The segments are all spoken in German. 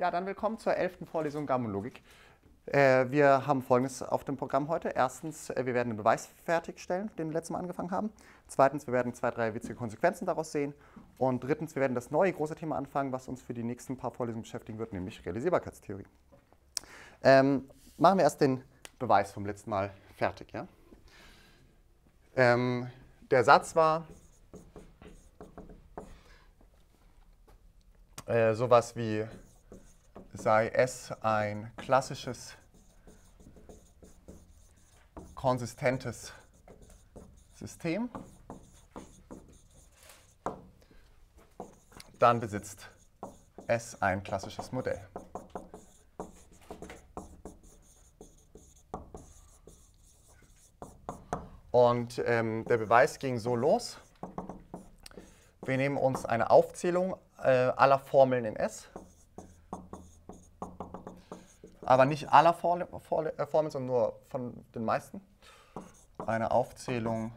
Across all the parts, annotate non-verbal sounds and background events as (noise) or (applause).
Ja, dann willkommen zur elften Vorlesung Gammenlogik. Äh, wir haben Folgendes auf dem Programm heute. Erstens, äh, wir werden einen Beweis fertigstellen, den wir letztes Mal angefangen haben. Zweitens, wir werden zwei, drei witzige Konsequenzen daraus sehen. Und drittens, wir werden das neue große Thema anfangen, was uns für die nächsten paar Vorlesungen beschäftigen wird, nämlich Realisierbarkeitstheorie. Ähm, machen wir erst den Beweis vom letzten Mal fertig. Ja? Ähm, der Satz war äh, sowas wie sei S ein klassisches, konsistentes System, dann besitzt S ein klassisches Modell. Und ähm, der Beweis ging so los. Wir nehmen uns eine Aufzählung äh, aller Formeln in S aber nicht aller äh, Formeln, sondern nur von den meisten. Eine Aufzählung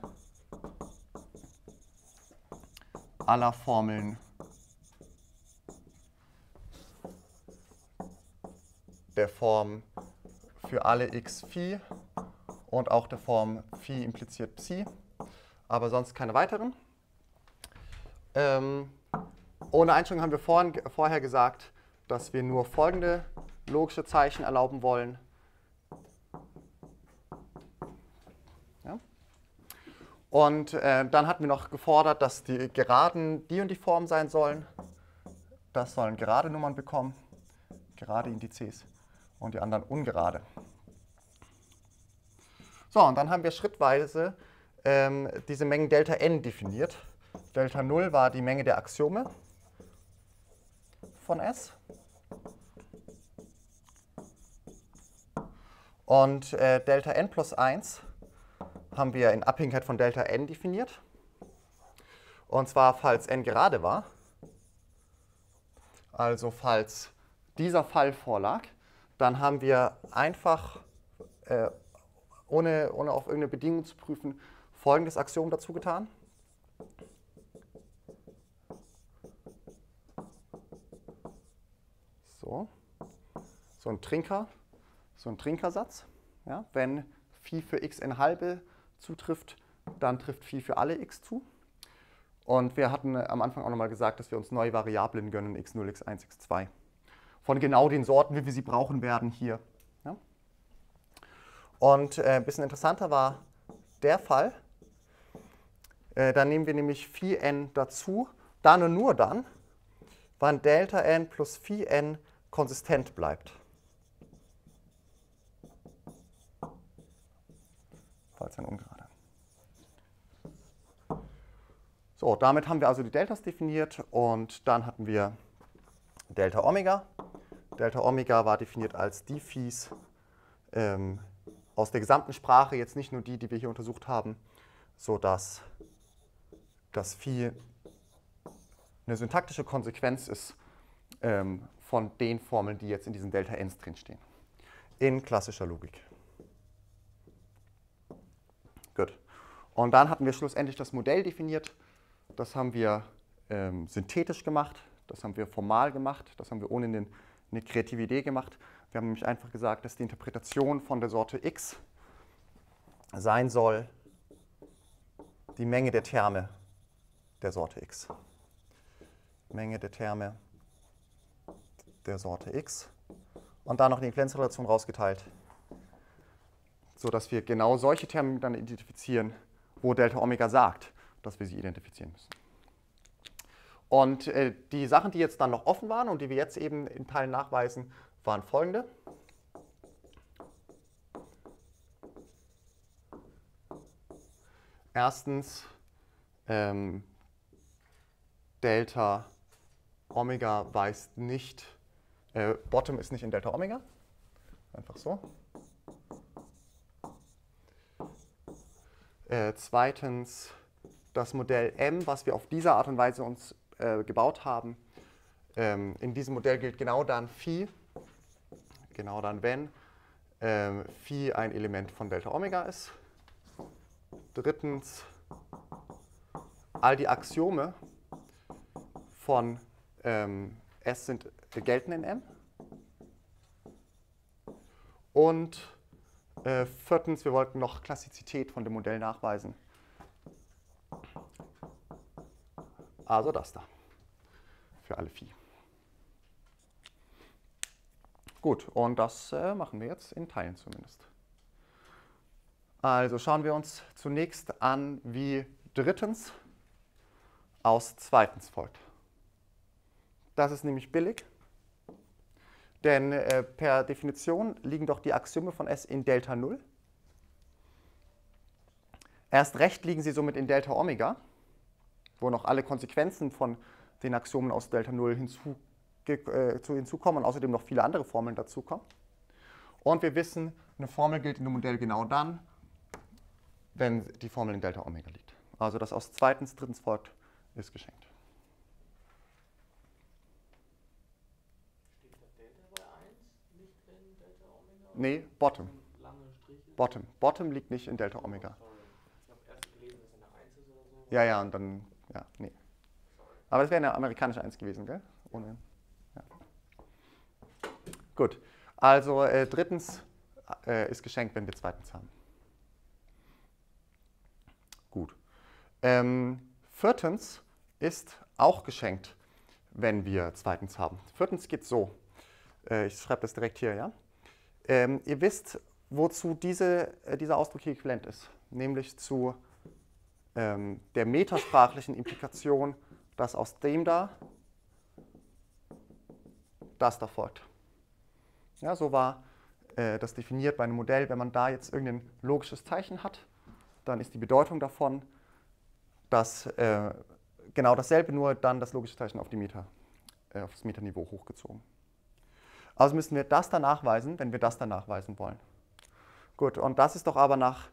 aller Formeln der Form für alle x Phi und auch der Form Phi impliziert Psi, aber sonst keine weiteren. Ähm, ohne Einschränkung haben wir vorhin, vorher gesagt, dass wir nur folgende logische Zeichen erlauben wollen. Ja. Und äh, dann hatten wir noch gefordert, dass die Geraden die und die Form sein sollen. Das sollen gerade Nummern bekommen, gerade Indizes und die anderen ungerade. So, und dann haben wir schrittweise ähm, diese Mengen Delta n definiert. Delta 0 war die Menge der Axiome von S. Und äh, Delta n plus 1 haben wir in Abhängigkeit von Delta n definiert. Und zwar, falls n gerade war, also falls dieser Fall vorlag, dann haben wir einfach, äh, ohne, ohne auf irgendeine Bedingung zu prüfen, folgendes Axiom dazu getan. So, so ein Trinker so ein Trinkersatz. Ja? Wenn Phi für x n halbe zutrifft, dann trifft Phi für alle x zu. Und wir hatten am Anfang auch nochmal gesagt, dass wir uns neue Variablen gönnen, x0, x1, x2. Von genau den Sorten, wie wir sie brauchen werden hier. Ja? Und äh, ein bisschen interessanter war der Fall. Äh, dann nehmen wir nämlich Phi n dazu, dann und nur dann, wann Delta n plus Phi n konsistent bleibt. Ein ungerader. So, damit haben wir also die Deltas definiert und dann hatten wir Delta Omega. Delta Omega war definiert als die Phis ähm, aus der gesamten Sprache, jetzt nicht nur die, die wir hier untersucht haben, sodass das Phi eine syntaktische Konsequenz ist ähm, von den Formeln, die jetzt in diesen Delta Ns drinstehen. In klassischer Logik. Gut. Und dann hatten wir schlussendlich das Modell definiert. Das haben wir ähm, synthetisch gemacht, das haben wir formal gemacht, das haben wir ohne eine, eine kreative Idee gemacht. Wir haben nämlich einfach gesagt, dass die Interpretation von der Sorte x sein soll die Menge der Terme der Sorte x. Menge der Terme der Sorte x. Und dann noch die Influenzrelation rausgeteilt sodass wir genau solche Terme dann identifizieren, wo Delta Omega sagt, dass wir sie identifizieren müssen. Und äh, die Sachen, die jetzt dann noch offen waren und die wir jetzt eben in Teilen nachweisen, waren folgende. Erstens, ähm, Delta Omega weist nicht, äh, Bottom ist nicht in Delta Omega. Einfach so. Äh, zweitens das Modell M, was wir auf diese Art und Weise uns äh, gebaut haben. Ähm, in diesem Modell gilt genau dann Phi, genau dann wenn ähm, Phi ein Element von Delta Omega ist. Drittens all die Axiome von ähm, S sind, gelten in M. Und äh, viertens, wir wollten noch Klassizität von dem Modell nachweisen. Also das da. Für alle Phi. Gut, und das äh, machen wir jetzt in Teilen zumindest. Also schauen wir uns zunächst an, wie drittens aus zweitens folgt. Das ist nämlich billig, denn äh, per Definition liegen doch die Axiome von S in Delta 0. Erst recht liegen sie somit in Delta Omega, wo noch alle Konsequenzen von den Axiomen aus Delta 0 hinzu äh, hinzukommen und außerdem noch viele andere Formeln dazukommen. Und wir wissen, eine Formel gilt in dem Modell genau dann, wenn die Formel in Delta Omega liegt. Also das aus zweitens, drittens folgt, ist geschenkt. Steht da Delta bei 1 nicht in Delta Omega? Nee, Bottom. Bottom. Bottom liegt nicht in Delta Omega. Sorry. Ich habe erst gelesen, dass eine 1 ist oder so. Ja, ja, und dann, ja, nee. Aber das wäre eine amerikanische Eins gewesen, gell? Ohne. Ja. Gut. Also äh, drittens äh, ist geschenkt, wenn wir zweitens haben. Gut. Ähm, viertens ist auch geschenkt, wenn wir zweitens haben. Viertens geht so. Äh, ich schreibe das direkt hier, ja. Ähm, ihr wisst, wozu diese, äh, dieser Ausdruck hier äquivalent ist, nämlich zu ähm, der metasprachlichen Implikation, dass aus dem da das da folgt. Ja, so war äh, das definiert bei einem Modell. Wenn man da jetzt irgendein logisches Zeichen hat, dann ist die Bedeutung davon, dass äh, genau dasselbe, nur dann das logische Zeichen auf, die Meta, äh, auf das Metaniveau hochgezogen. Also müssen wir das dann nachweisen, wenn wir das dann nachweisen wollen. Gut, und das ist doch aber nach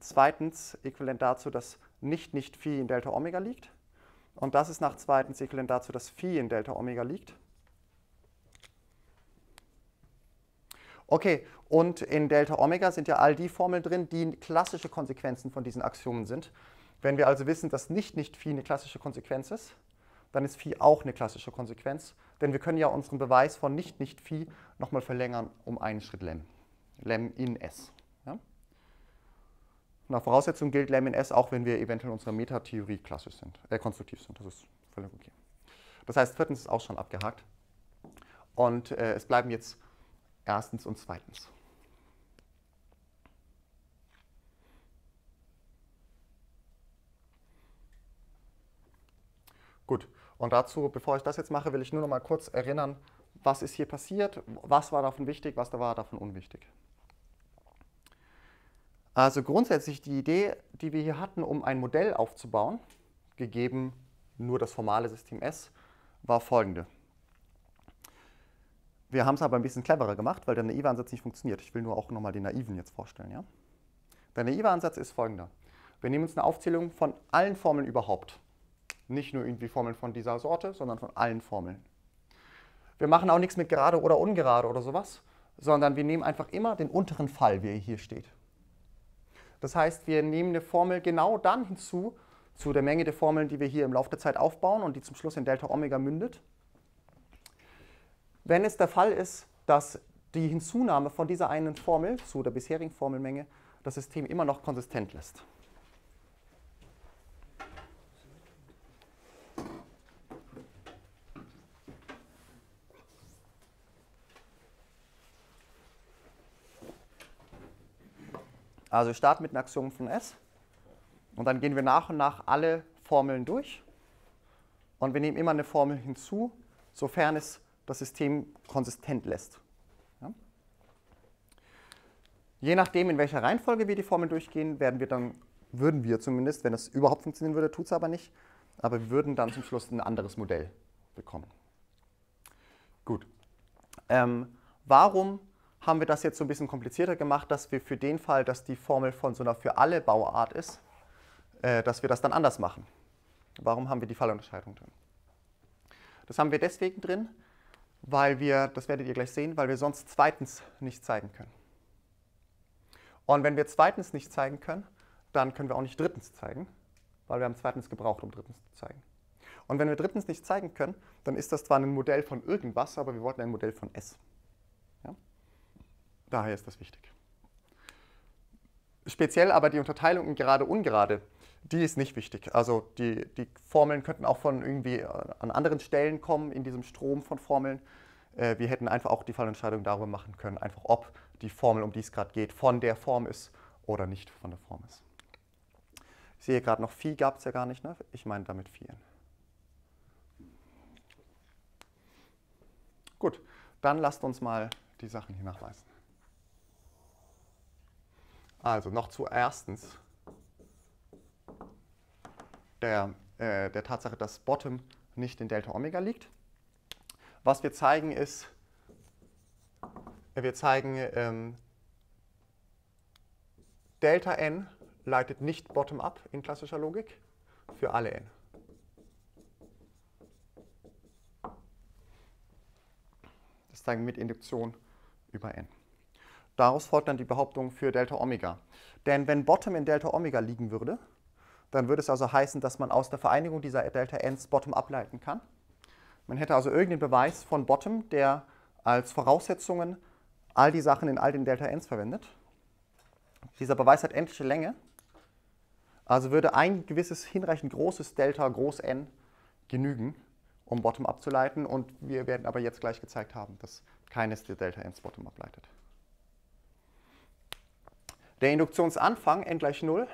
zweitens äquivalent dazu, dass nicht nicht Phi in Delta Omega liegt. Und das ist nach zweitens äquivalent dazu, dass Phi in Delta Omega liegt. Okay, und in Delta Omega sind ja all die Formeln drin, die klassische Konsequenzen von diesen Axiomen sind. Wenn wir also wissen, dass nicht nicht Phi eine klassische Konsequenz ist, dann ist Phi auch eine klassische Konsequenz, denn wir können ja unseren Beweis von nicht nicht Phi nochmal verlängern um einen Schritt Lem. Lem in S. Ja? Nach Voraussetzung gilt Lem in S auch, wenn wir eventuell in unserer Metatheorie klassisch sind, äh, konstruktiv sind. Das ist völlig okay. Das heißt, viertens ist auch schon abgehakt. Und äh, es bleiben jetzt erstens und zweitens. Gut, und dazu, bevor ich das jetzt mache, will ich nur noch mal kurz erinnern, was ist hier passiert, was war davon wichtig, was da war davon unwichtig. Also grundsätzlich die Idee, die wir hier hatten, um ein Modell aufzubauen, gegeben nur das formale System S, war folgende. Wir haben es aber ein bisschen cleverer gemacht, weil der naive Ansatz nicht funktioniert. Ich will nur auch nochmal den naiven jetzt vorstellen. Ja? Der naive Ansatz ist folgender. Wir nehmen uns eine Aufzählung von allen Formeln überhaupt. Nicht nur irgendwie Formeln von dieser Sorte, sondern von allen Formeln. Wir machen auch nichts mit gerade oder ungerade oder sowas, sondern wir nehmen einfach immer den unteren Fall, wie er hier steht. Das heißt, wir nehmen eine Formel genau dann hinzu, zu der Menge der Formeln, die wir hier im Laufe der Zeit aufbauen und die zum Schluss in Delta Omega mündet. Wenn es der Fall ist, dass die Hinzunahme von dieser einen Formel zu der bisherigen Formelmenge das System immer noch konsistent lässt. Also wir starten mit einer Axiom von S und dann gehen wir nach und nach alle Formeln durch und wir nehmen immer eine Formel hinzu, sofern es das System konsistent lässt. Ja? Je nachdem, in welcher Reihenfolge wir die Formeln durchgehen, werden wir dann, würden wir zumindest, wenn das überhaupt funktionieren würde, tut es aber nicht, aber wir würden dann zum Schluss ein anderes Modell bekommen. Gut. Ähm, warum haben wir das jetzt so ein bisschen komplizierter gemacht, dass wir für den Fall, dass die Formel von so einer für alle Bauart ist, äh, dass wir das dann anders machen? Warum haben wir die Fallunterscheidung drin? Das haben wir deswegen drin, weil wir, das werdet ihr gleich sehen, weil wir sonst zweitens nicht zeigen können. Und wenn wir zweitens nicht zeigen können, dann können wir auch nicht drittens zeigen, weil wir haben zweitens gebraucht, um drittens zu zeigen. Und wenn wir drittens nicht zeigen können, dann ist das zwar ein Modell von irgendwas, aber wir wollten ein Modell von S. Daher ist das wichtig. Speziell aber die Unterteilung in gerade ungerade, die ist nicht wichtig. Also die, die Formeln könnten auch von irgendwie äh, an anderen Stellen kommen in diesem Strom von Formeln. Äh, wir hätten einfach auch die Fallentscheidung darüber machen können, einfach ob die Formel, um die es gerade geht, von der Form ist oder nicht von der Form ist. Ich sehe gerade noch Phi gab es ja gar nicht, ne? Ich meine damit Phi. Gut, dann lasst uns mal die Sachen hier nachweisen. Also noch zuerstens der, äh, der Tatsache, dass Bottom nicht in Delta Omega liegt. Was wir zeigen ist, wir zeigen, ähm, Delta n leitet nicht bottom-up in klassischer Logik für alle n. Das zeigen wir mit Induktion über n. Daraus folgt dann die Behauptung für Delta Omega. Denn wenn Bottom in Delta Omega liegen würde, dann würde es also heißen, dass man aus der Vereinigung dieser Delta Ns Bottom ableiten kann. Man hätte also irgendeinen Beweis von Bottom, der als Voraussetzungen all die Sachen in all den Delta Ns verwendet. Dieser Beweis hat endliche Länge. Also würde ein gewisses hinreichend großes Delta groß n genügen, um Bottom abzuleiten. Und wir werden aber jetzt gleich gezeigt haben, dass keines der Delta Ns Bottom ableitet. Der Induktionsanfang n gleich 0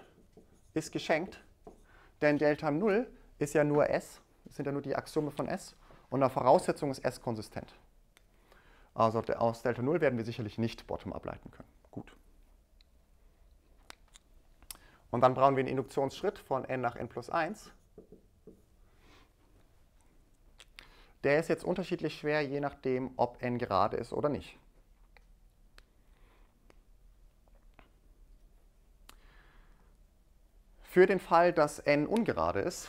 ist geschenkt, denn Delta 0 ist ja nur S, sind ja nur die Axiome von S und eine Voraussetzung ist S konsistent. Also aus Delta 0 werden wir sicherlich nicht Bottom ableiten können. Gut. Und dann brauchen wir einen Induktionsschritt von n nach n plus 1. Der ist jetzt unterschiedlich schwer, je nachdem, ob n gerade ist oder nicht. Für den Fall, dass n ungerade ist,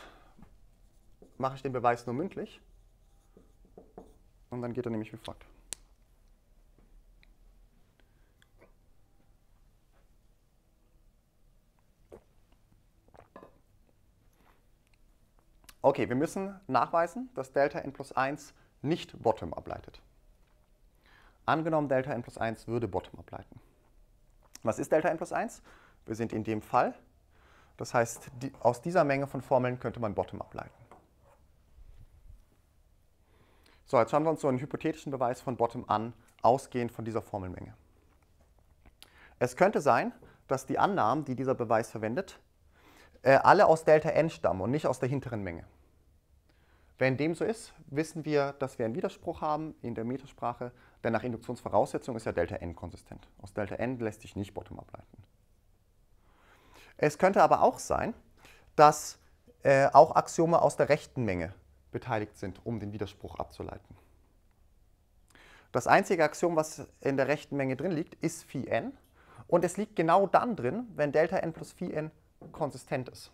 mache ich den Beweis nur mündlich. Und dann geht er nämlich wie folgt. Okay, wir müssen nachweisen, dass Delta n plus 1 nicht Bottom ableitet. Angenommen, Delta n plus 1 würde Bottom ableiten. Was ist Delta n plus 1? Wir sind in dem Fall das heißt, die, aus dieser Menge von Formeln könnte man Bottom ableiten. So, jetzt schauen wir uns so einen hypothetischen Beweis von Bottom an, ausgehend von dieser Formelmenge. Es könnte sein, dass die Annahmen, die dieser Beweis verwendet, äh, alle aus Delta n stammen und nicht aus der hinteren Menge. Wenn dem so ist, wissen wir, dass wir einen Widerspruch haben in der Metersprache, denn nach Induktionsvoraussetzung ist ja Delta n konsistent. Aus Delta n lässt sich nicht Bottom ableiten. Es könnte aber auch sein, dass äh, auch Axiome aus der rechten Menge beteiligt sind, um den Widerspruch abzuleiten. Das einzige Axiom, was in der rechten Menge drin liegt, ist phi n. Und es liegt genau dann drin, wenn Delta n plus phi n konsistent ist.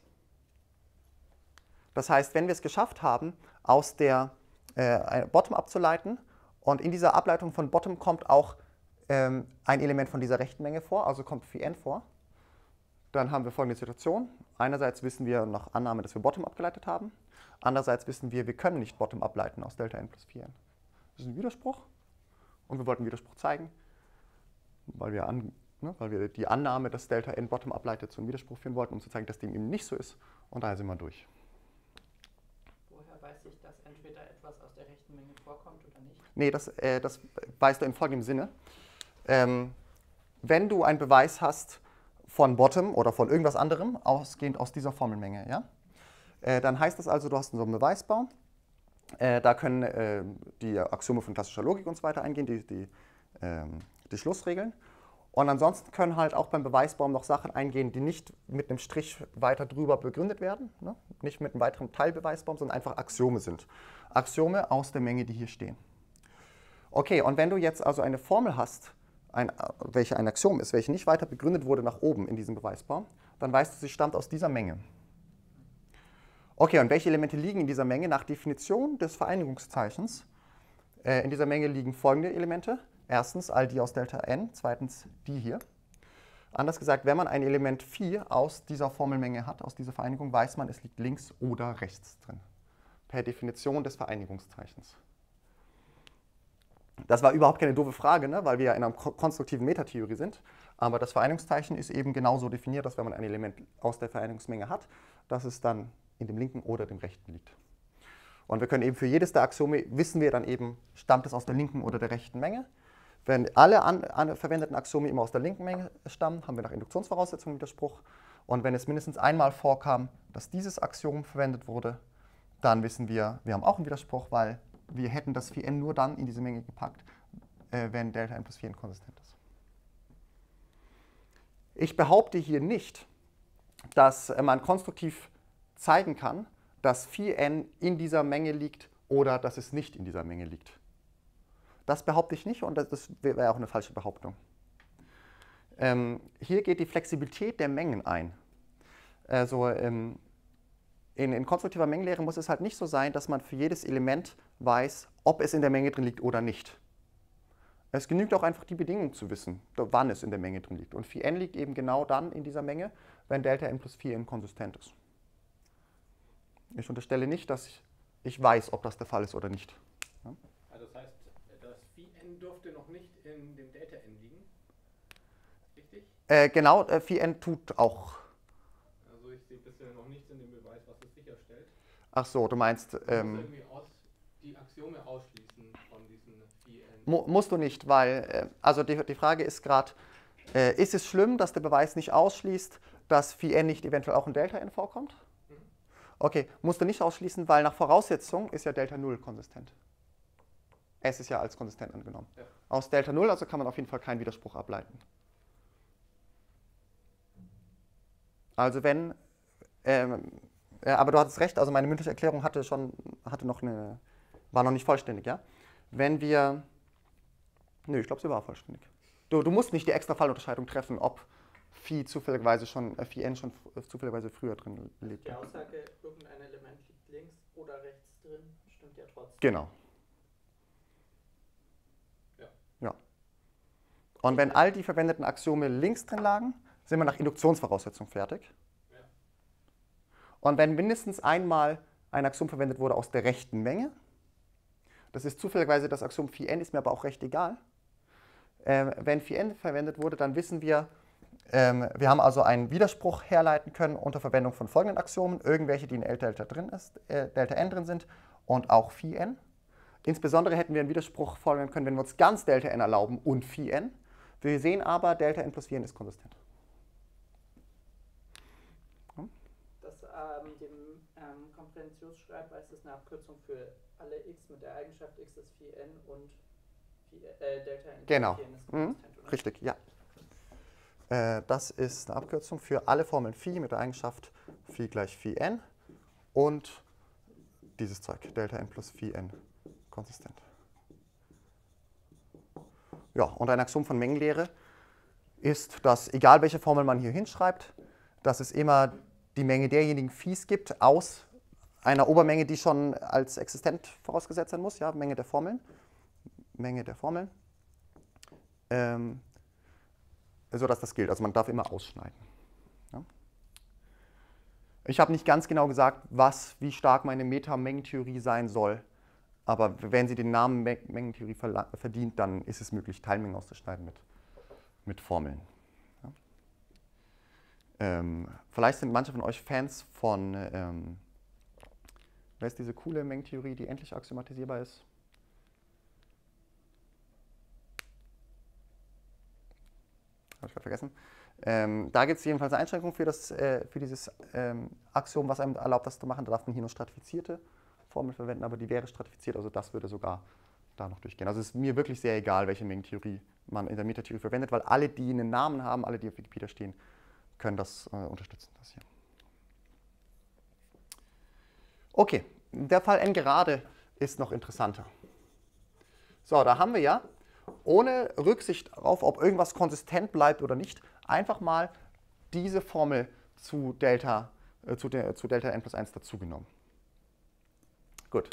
Das heißt, wenn wir es geschafft haben, aus der äh, Bottom abzuleiten und in dieser Ableitung von Bottom kommt auch ähm, ein Element von dieser rechten Menge vor, also kommt phi n vor, dann haben wir folgende Situation. Einerseits wissen wir nach Annahme, dass wir Bottom abgeleitet haben. Andererseits wissen wir, wir können nicht Bottom ableiten aus Delta n plus 4n. Das ist ein Widerspruch und wir wollten Widerspruch zeigen, weil wir, an, ne, weil wir die Annahme, dass Delta n Bottom ableitet, zu einem Widerspruch führen wollten, um zu zeigen, dass dem eben nicht so ist. Und daher sind wir durch. Woher weiß ich, dass entweder etwas aus der rechten Menge vorkommt oder nicht? Nee, das, äh, das weißt du in folgendem Sinne. Ähm, wenn du einen Beweis hast, von Bottom oder von irgendwas anderem, ausgehend aus dieser Formelmenge. Ja? Äh, dann heißt das also, du hast so einen Beweisbaum. Äh, da können äh, die Axiome von klassischer Logik und so weiter eingehen, die, die, ähm, die Schlussregeln. Und ansonsten können halt auch beim Beweisbaum noch Sachen eingehen, die nicht mit einem Strich weiter drüber begründet werden, ne? nicht mit einem weiteren Teilbeweisbaum, sondern einfach Axiome sind. Axiome aus der Menge, die hier stehen. Okay, und wenn du jetzt also eine Formel hast, ein, welche ein Axiom ist, welche nicht weiter begründet wurde nach oben in diesem Beweisbaum, dann weißt du, sie stammt aus dieser Menge. Okay, und welche Elemente liegen in dieser Menge? Nach Definition des Vereinigungszeichens äh, in dieser Menge liegen folgende Elemente. Erstens all die aus Delta n, zweitens die hier. Anders gesagt, wenn man ein Element Phi aus dieser Formelmenge hat, aus dieser Vereinigung, weiß man, es liegt links oder rechts drin. Per Definition des Vereinigungszeichens. Das war überhaupt keine doofe Frage, ne? weil wir ja in einer ko- konstruktiven Metatheorie sind. Aber das Vereinigungszeichen ist eben genauso definiert, dass wenn man ein Element aus der Vereinigungsmenge hat, dass es dann in dem linken oder dem rechten liegt. Und wir können eben für jedes der Axiome wissen wir dann eben, stammt es aus der linken oder der rechten Menge. Wenn alle an, an verwendeten Axiome immer aus der linken Menge stammen, haben wir nach Induktionsvoraussetzungen Widerspruch. Und wenn es mindestens einmal vorkam, dass dieses Axiom verwendet wurde, dann wissen wir, wir haben auch einen Widerspruch, weil wir hätten das 4n nur dann in diese Menge gepackt, äh, wenn Delta n plus 4n konsistent ist. Ich behaupte hier nicht, dass äh, man konstruktiv zeigen kann, dass 4n in dieser Menge liegt oder dass es nicht in dieser Menge liegt. Das behaupte ich nicht und das, wäre auch eine falsche Behauptung. Ähm, hier geht die Flexibilität der Mengen ein. Also ähm, in, in konstruktiver Mengenlehre muss es halt nicht so sein, dass man für jedes Element weiß, ob es in der Menge drin liegt oder nicht. Es genügt auch einfach die Bedingung zu wissen, wann es in der Menge drin liegt. Und 4n liegt eben genau dann in dieser Menge, wenn Delta n plus 4n konsistent ist. Ich unterstelle nicht, dass ich, ich weiß, ob das der Fall ist oder nicht. Also das heißt, das Phi n dürfte noch nicht in dem Delta n liegen. Richtig? Äh, genau, äh, 4n tut auch. Also ich sehe bisher noch nichts in dem Beweis, was es sicherstellt. Ach so, du meinst, ähm, irgendwie aus, die Axiome ausschließen von diesen Phi n. mu musst du nicht, weil, äh, also die, die Frage ist gerade, äh, ist es schlimm, dass der Beweis nicht ausschließt, dass 4n nicht eventuell auch in Delta n vorkommt? Okay, musst du nicht ausschließen, weil nach Voraussetzung ist ja Delta 0 konsistent. S ist ja als konsistent angenommen. Ja. Aus Delta 0 also kann man auf jeden Fall keinen Widerspruch ableiten. Also wenn, ähm, ja, aber du hattest recht, also meine mündliche Erklärung hatte schon, hatte noch eine, war noch nicht vollständig, ja? Wenn wir, nö, ich glaube, sie war vollständig. Du, du musst nicht die extra Fallunterscheidung treffen, ob Phi zufälligerweise schon, äh, Phi n schon f- zufälligerweise früher drin liegt. Die? Aussage, irgendein Element liegt links oder rechts drin, stimmt ja trotzdem. Genau. Ja. Ja. Und wenn all die verwendeten Axiome links drin lagen, sind wir nach Induktionsvoraussetzung fertig. Und wenn mindestens einmal ein Axiom verwendet wurde aus der rechten Menge, das ist zufälligerweise das Axiom phi n, ist mir aber auch recht egal. Ähm, wenn phi n verwendet wurde, dann wissen wir, ähm, wir haben also einen Widerspruch herleiten können unter Verwendung von folgenden Axiomen, irgendwelche, die in L Delta, drin ist, äh, Delta n drin sind und auch phi n. Insbesondere hätten wir einen Widerspruch folgen können, wenn wir uns ganz Delta n erlauben und phi n. Wir sehen aber, Delta n plus phi n ist konsistent. Das ähm, dem ähm, Komprehensivschreibweise ist eine Abkürzung für alle x mit der Eigenschaft x ist phi n und phi, äh, Delta n Genau. ist Mhm. konsistent, oder? Richtig, ja. Äh, das ist eine Abkürzung für alle Formeln phi mit der Eigenschaft phi gleich phi n und dieses Zeug, Delta n plus phi n, konsistent. Ja, und ein Axiom von Mengenlehre ist, dass egal welche Formel man hier hinschreibt, dass es immer die Menge derjenigen Phis gibt aus einer Obermenge, die schon als existent vorausgesetzt sein muss, ja, Menge der Formeln. Menge der Formeln. Ähm, so dass das gilt. Also man darf immer ausschneiden. Ja. Ich habe nicht ganz genau gesagt, was, wie stark meine Metamengentheorie sein soll. Aber wenn sie den Namen Me- Mengentheorie verdient, dann ist es möglich, Teilmengen auszuschneiden mit, mit Formeln. Ja. Ähm, vielleicht sind manche von euch Fans von, ähm, wer ist diese coole Mengentheorie, die endlich axiomatisierbar ist? Habe ich gerade vergessen. Ähm, da gibt es jedenfalls eine Einschränkung für, das, äh, für dieses ähm, Axiom, was einem erlaubt, das zu machen. Da darf man hier nur stratifizierte Formeln verwenden, aber die wäre stratifiziert, also das würde sogar da noch durchgehen. Also es ist mir wirklich sehr egal, welche Mengentheorie man in der Metatheorie verwendet, weil alle, die einen Namen haben, alle, die auf Wikipedia stehen, können das äh, unterstützen. Das hier. Okay, der Fall n gerade ist noch interessanter. So, da haben wir ja, ohne Rücksicht darauf, ob irgendwas konsistent bleibt oder nicht, einfach mal diese Formel zu Delta, äh, zu, der, zu Delta n plus 1 dazugenommen. Gut.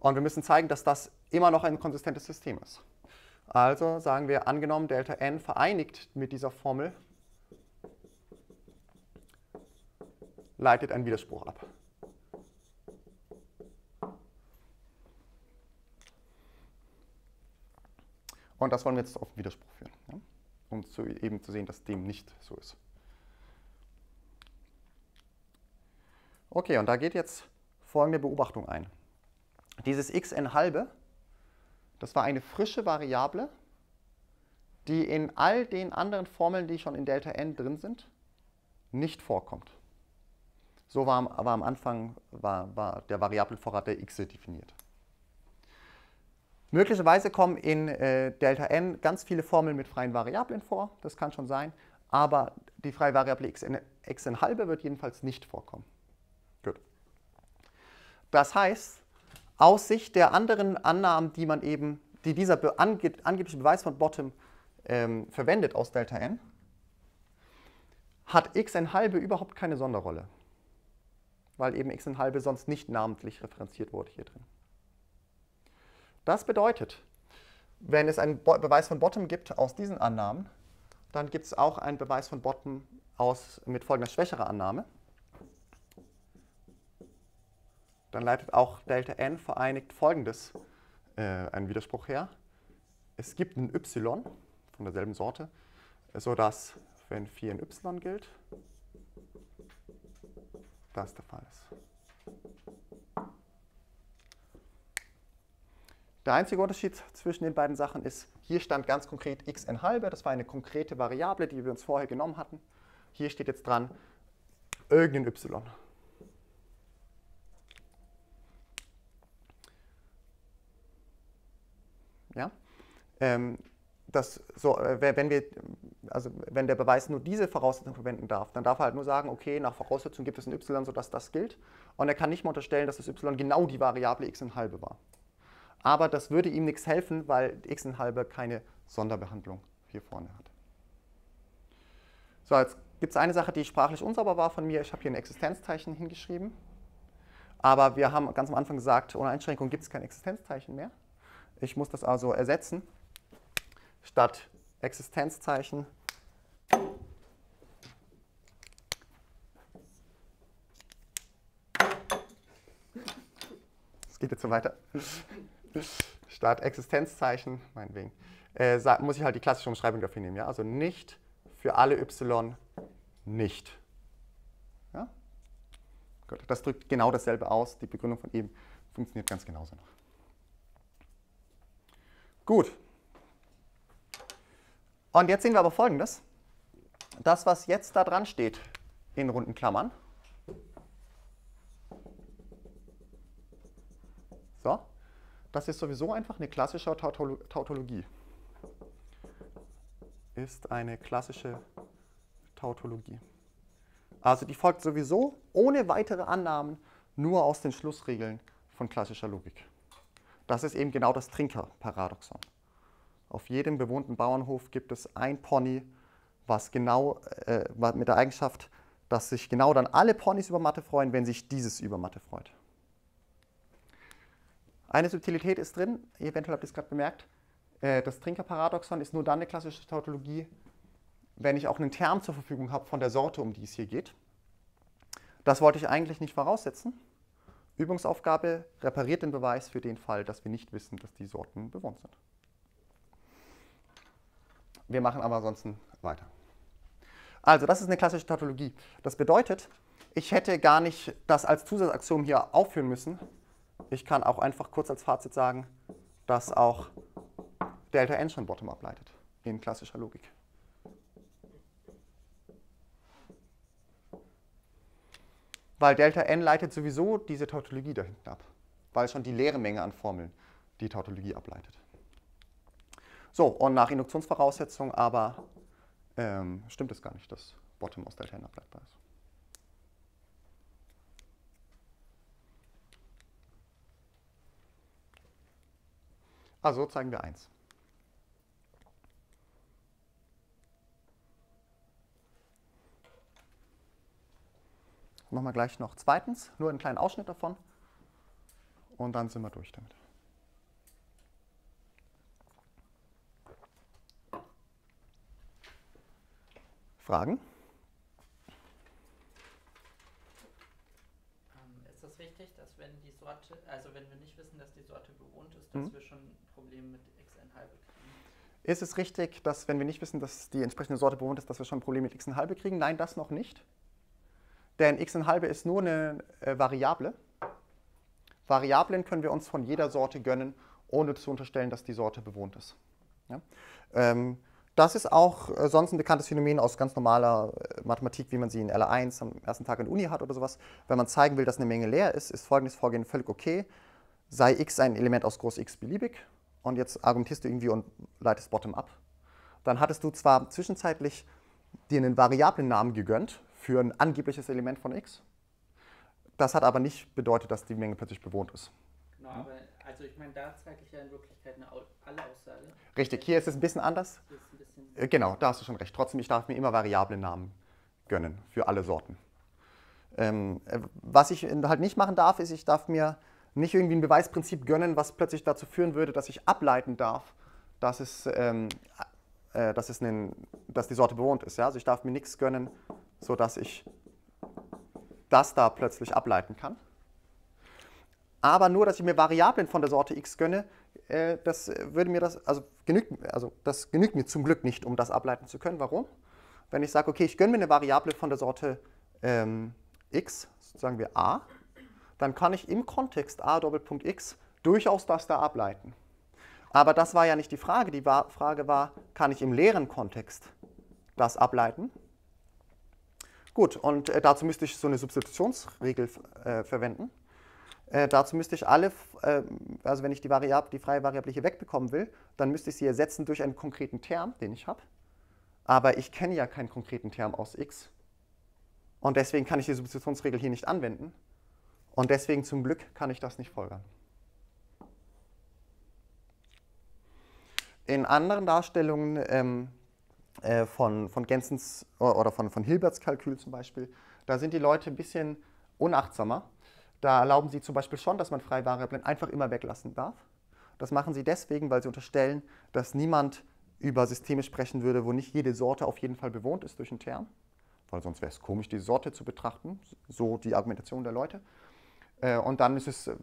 Und wir müssen zeigen, dass das immer noch ein konsistentes System ist. Also sagen wir, angenommen Delta n vereinigt mit dieser Formel, leitet einen Widerspruch ab. Und das wollen wir jetzt auf den Widerspruch führen, ja? um zu, eben zu sehen, dass dem nicht so ist. Okay, und da geht jetzt folgende Beobachtung ein. Dieses xn halbe, das war eine frische Variable, die in all den anderen Formeln, die schon in Delta n drin sind, nicht vorkommt. So war, war am Anfang war, war der Variablenvorrat der x definiert. Möglicherweise kommen in äh, Delta n ganz viele Formeln mit freien Variablen vor, das kann schon sein, aber die freie Variable x in, x in halbe wird jedenfalls nicht vorkommen. Gut. Das heißt, aus Sicht der anderen Annahmen, die man eben, die dieser be ange angebliche Beweis von Bottom ähm, verwendet aus Delta n, hat x in halbe überhaupt keine Sonderrolle weil eben x in halbe sonst nicht namentlich referenziert wurde hier drin. Das bedeutet, wenn es einen Be Beweis von Bottom gibt aus diesen Annahmen, dann gibt es auch einen Beweis von Bottom aus, mit folgender schwächerer Annahme. Dann leitet auch Delta n vereinigt folgendes äh, einen Widerspruch her. Es gibt ein y von derselben Sorte, sodass, wenn 4 in y gilt, das der Fall ist. Der einzige Unterschied zwischen den beiden Sachen ist, hier stand ganz konkret x n halbe, das war eine konkrete Variable, die wir uns vorher genommen hatten. Hier steht jetzt dran irgendein y. Ja? Ähm, das so, äh, wenn wir, also wenn der Beweis nur diese Voraussetzung verwenden darf, dann darf er halt nur sagen, okay, nach Voraussetzung gibt es ein y, sodass das gilt. Und er kann nicht mehr unterstellen, dass das y genau die Variable x in halbe war. Aber das würde ihm nichts helfen, weil x in halbe keine Sonderbehandlung hier vorne hat. So, jetzt gibt es eine Sache, die sprachlich unsauber war von mir. Ich habe hier ein Existenzzeichen hingeschrieben. Aber wir haben ganz am Anfang gesagt, ohne Einschränkung gibt es kein Existenzzeichen mehr. Ich muss das also ersetzen statt Existenzzeichen Es geht jetzt so weiter. Statt Existenzzeichen, meinetwegen, äh, muss ich halt die klassische Umschreibung dafür nehmen. Ja? Also nicht für alle y nicht. Ja? Gut, das drückt genau dasselbe aus. Die Begründung von eben funktioniert ganz genauso noch. Gut, und jetzt sehen wir aber Folgendes. Das, was jetzt da dran steht in runden Klammern, so, das ist sowieso einfach eine klassische Tautologie. Ist eine klassische Tautologie. Also die folgt sowieso ohne weitere Annahmen nur aus den Schlussregeln von klassischer Logik. Das ist eben genau das Trinker-Paradoxon. Auf jedem bewohnten Bauernhof gibt es ein Pony, was genau äh, mit der Eigenschaft, dass sich genau dann alle Ponys über Mathe freuen, wenn sich dieses über Mathe freut. Eine Subtilität ist drin, eventuell habt ihr es gerade bemerkt. Äh, das Trinkerparadoxon ist nur dann eine klassische Tautologie, wenn ich auch einen Term zur Verfügung habe von der Sorte, um die es hier geht. Das wollte ich eigentlich nicht voraussetzen. Übungsaufgabe repariert den Beweis für den Fall, dass wir nicht wissen, dass die Sorten bewohnt sind. Wir machen aber ansonsten weiter. Also, das ist eine klassische Tautologie. Das bedeutet, ich hätte gar nicht das als Zusatzaxiom hier aufführen müssen. Ich kann auch einfach kurz als Fazit sagen, dass auch Delta n schon bottom ableitet in klassischer Logik. Weil Delta n leitet sowieso diese Tautologie da hinten ab, weil schon die leere Menge an Formeln die Tautologie ableitet. So, und nach Induktionsvoraussetzung aber ähm, stimmt es gar nicht, dass Bottom aus Delta n ableitbar ist. Also zeigen wir 1. Machen wir gleich noch zweitens, nur einen kleinen Ausschnitt davon und dann sind wir durch damit. Fragen? Ähm, ist das richtig, dass wenn die Sorte, also wenn wir nicht wissen, dass die Sorte bewohnt ist, dass mhm. wir schon Problem mit xn halbe kriegen? Ist es richtig, dass wenn wir nicht wissen, dass die entsprechende Sorte bewohnt ist, dass wir schon ein Problem mit x halbe kriegen? Nein, das noch nicht. Denn x halbe ist nur eine äh, Variable. Variablen können wir uns von jeder Sorte gönnen, ohne zu unterstellen, dass die Sorte bewohnt ist. Ja? Ähm, das ist auch äh, sonst ein bekanntes Phänomen aus ganz normaler äh, Mathematik, wie man sie in LA1 am ersten Tag in Uni hat oder sowas. Wenn man zeigen will, dass eine Menge leer ist, ist folgendes Vorgehen völlig okay. Sei x ein Element aus groß x beliebig und jetzt argumentierst du irgendwie und leitest bottom up. Dann hattest du zwar zwischenzeitlich dir einen Variablennamen gegönnt für ein angebliches Element von x. Das hat aber nicht bedeutet, dass die Menge plötzlich bewohnt ist. Genau, aber also ich meine, da zeige ich ja in Wirklichkeit eine alle Aussage. Richtig, hier ist es ein bisschen anders. Ein bisschen Äh, Genau, da hast du schon recht. Trotzdem, ich darf mir immer Variablennamen gönnen für alle Sorten. Ähm, äh, was ich halt nicht machen darf, ist, ich darf mir nicht irgendwie ein Beweisprinzip gönnen, was plötzlich dazu führen würde, dass ich ableiten darf, dass, es, ähm, äh, dass, es einen, dass die Sorte bewohnt ist. Ja? Also ich darf mir nichts gönnen, sodass ich das da plötzlich ableiten kann. Aber nur, dass ich mir Variablen von der Sorte x gönne, äh, das würde mir das, also genügt, also das genügt mir zum Glück nicht, um das ableiten zu können. Warum? Wenn ich sage, okay, ich gönne mir eine Variable von der Sorte ähm, x, sagen wir a, dann kann ich im Kontext a Doppelpunkt x durchaus das da ableiten. Aber das war ja nicht die Frage. Die Frage war, kann ich im leeren Kontext das ableiten? Gut, und äh, dazu müsste ich so eine Substitutionsregel äh, verwenden. Äh, dazu müsste ich alle, äh, also wenn ich die, Variable, die freie Variable hier wegbekommen will, dann müsste ich sie ersetzen durch einen konkreten Term, den ich habe. Aber ich kenne ja keinen konkreten Term aus x. Und deswegen kann ich die Substitutionsregel hier nicht anwenden. Und deswegen zum Glück kann ich das nicht folgern. In anderen Darstellungen ähm, äh, von, von Gensens oder von, von Hilberts Kalkül zum Beispiel, da sind die Leute ein bisschen unachtsamer. Da erlauben sie zum Beispiel schon, dass man freie Variablen einfach immer weglassen darf. Das machen sie deswegen, weil sie unterstellen, dass niemand über Systeme sprechen würde, wo nicht jede Sorte auf jeden Fall bewohnt ist durch einen Term. Weil sonst wäre es komisch, diese Sorte zu betrachten, so die Argumentation der Leute. Äh, Und dann ist es, äh,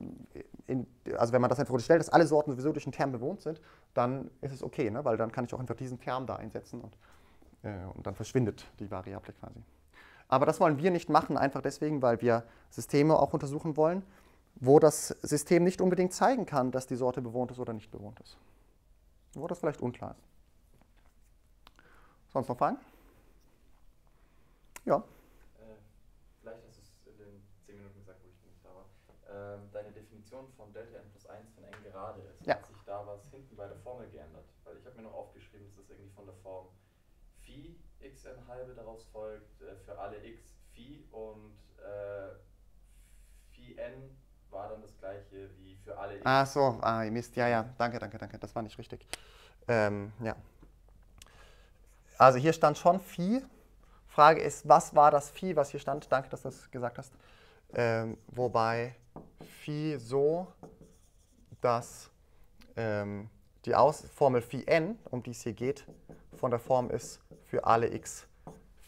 in, also wenn man das einfach unterstellt, dass alle Sorten sowieso durch einen Term bewohnt sind, dann ist es okay, ne? weil dann kann ich auch einfach diesen Term da einsetzen und, äh, und dann verschwindet die Variable quasi. Aber das wollen wir nicht machen, einfach deswegen, weil wir Systeme auch untersuchen wollen, wo das System nicht unbedingt zeigen kann, dass die Sorte bewohnt ist oder nicht bewohnt ist. Wo das vielleicht unklar ist. Sonst noch Fragen? Ja. Äh, vielleicht hast du es in den 10 Minuten gesagt, wo ich nicht da war. Ähm, deine Definition von Delta n plus 1 von n gerade ist. Ja. Hat sich da was hinten bei der Formel geändert? Weil ich habe mir noch aufgeschrieben, dass das irgendwie von der Form Phi x n halbe daraus folgt äh, für alle x Phi und äh, Phi n war dann das gleiche wie für alle x. Ah, so, ah, Mist, ja, ja, danke, danke, danke, das war nicht richtig. Ähm, ja. Also hier stand schon Phi. Frage ist, was war das Phi, was hier stand? Danke, dass du das gesagt hast. Ähm, wobei Phi so, dass ähm, die Aus Formel Phi n, um die es hier geht, von der Form ist für alle x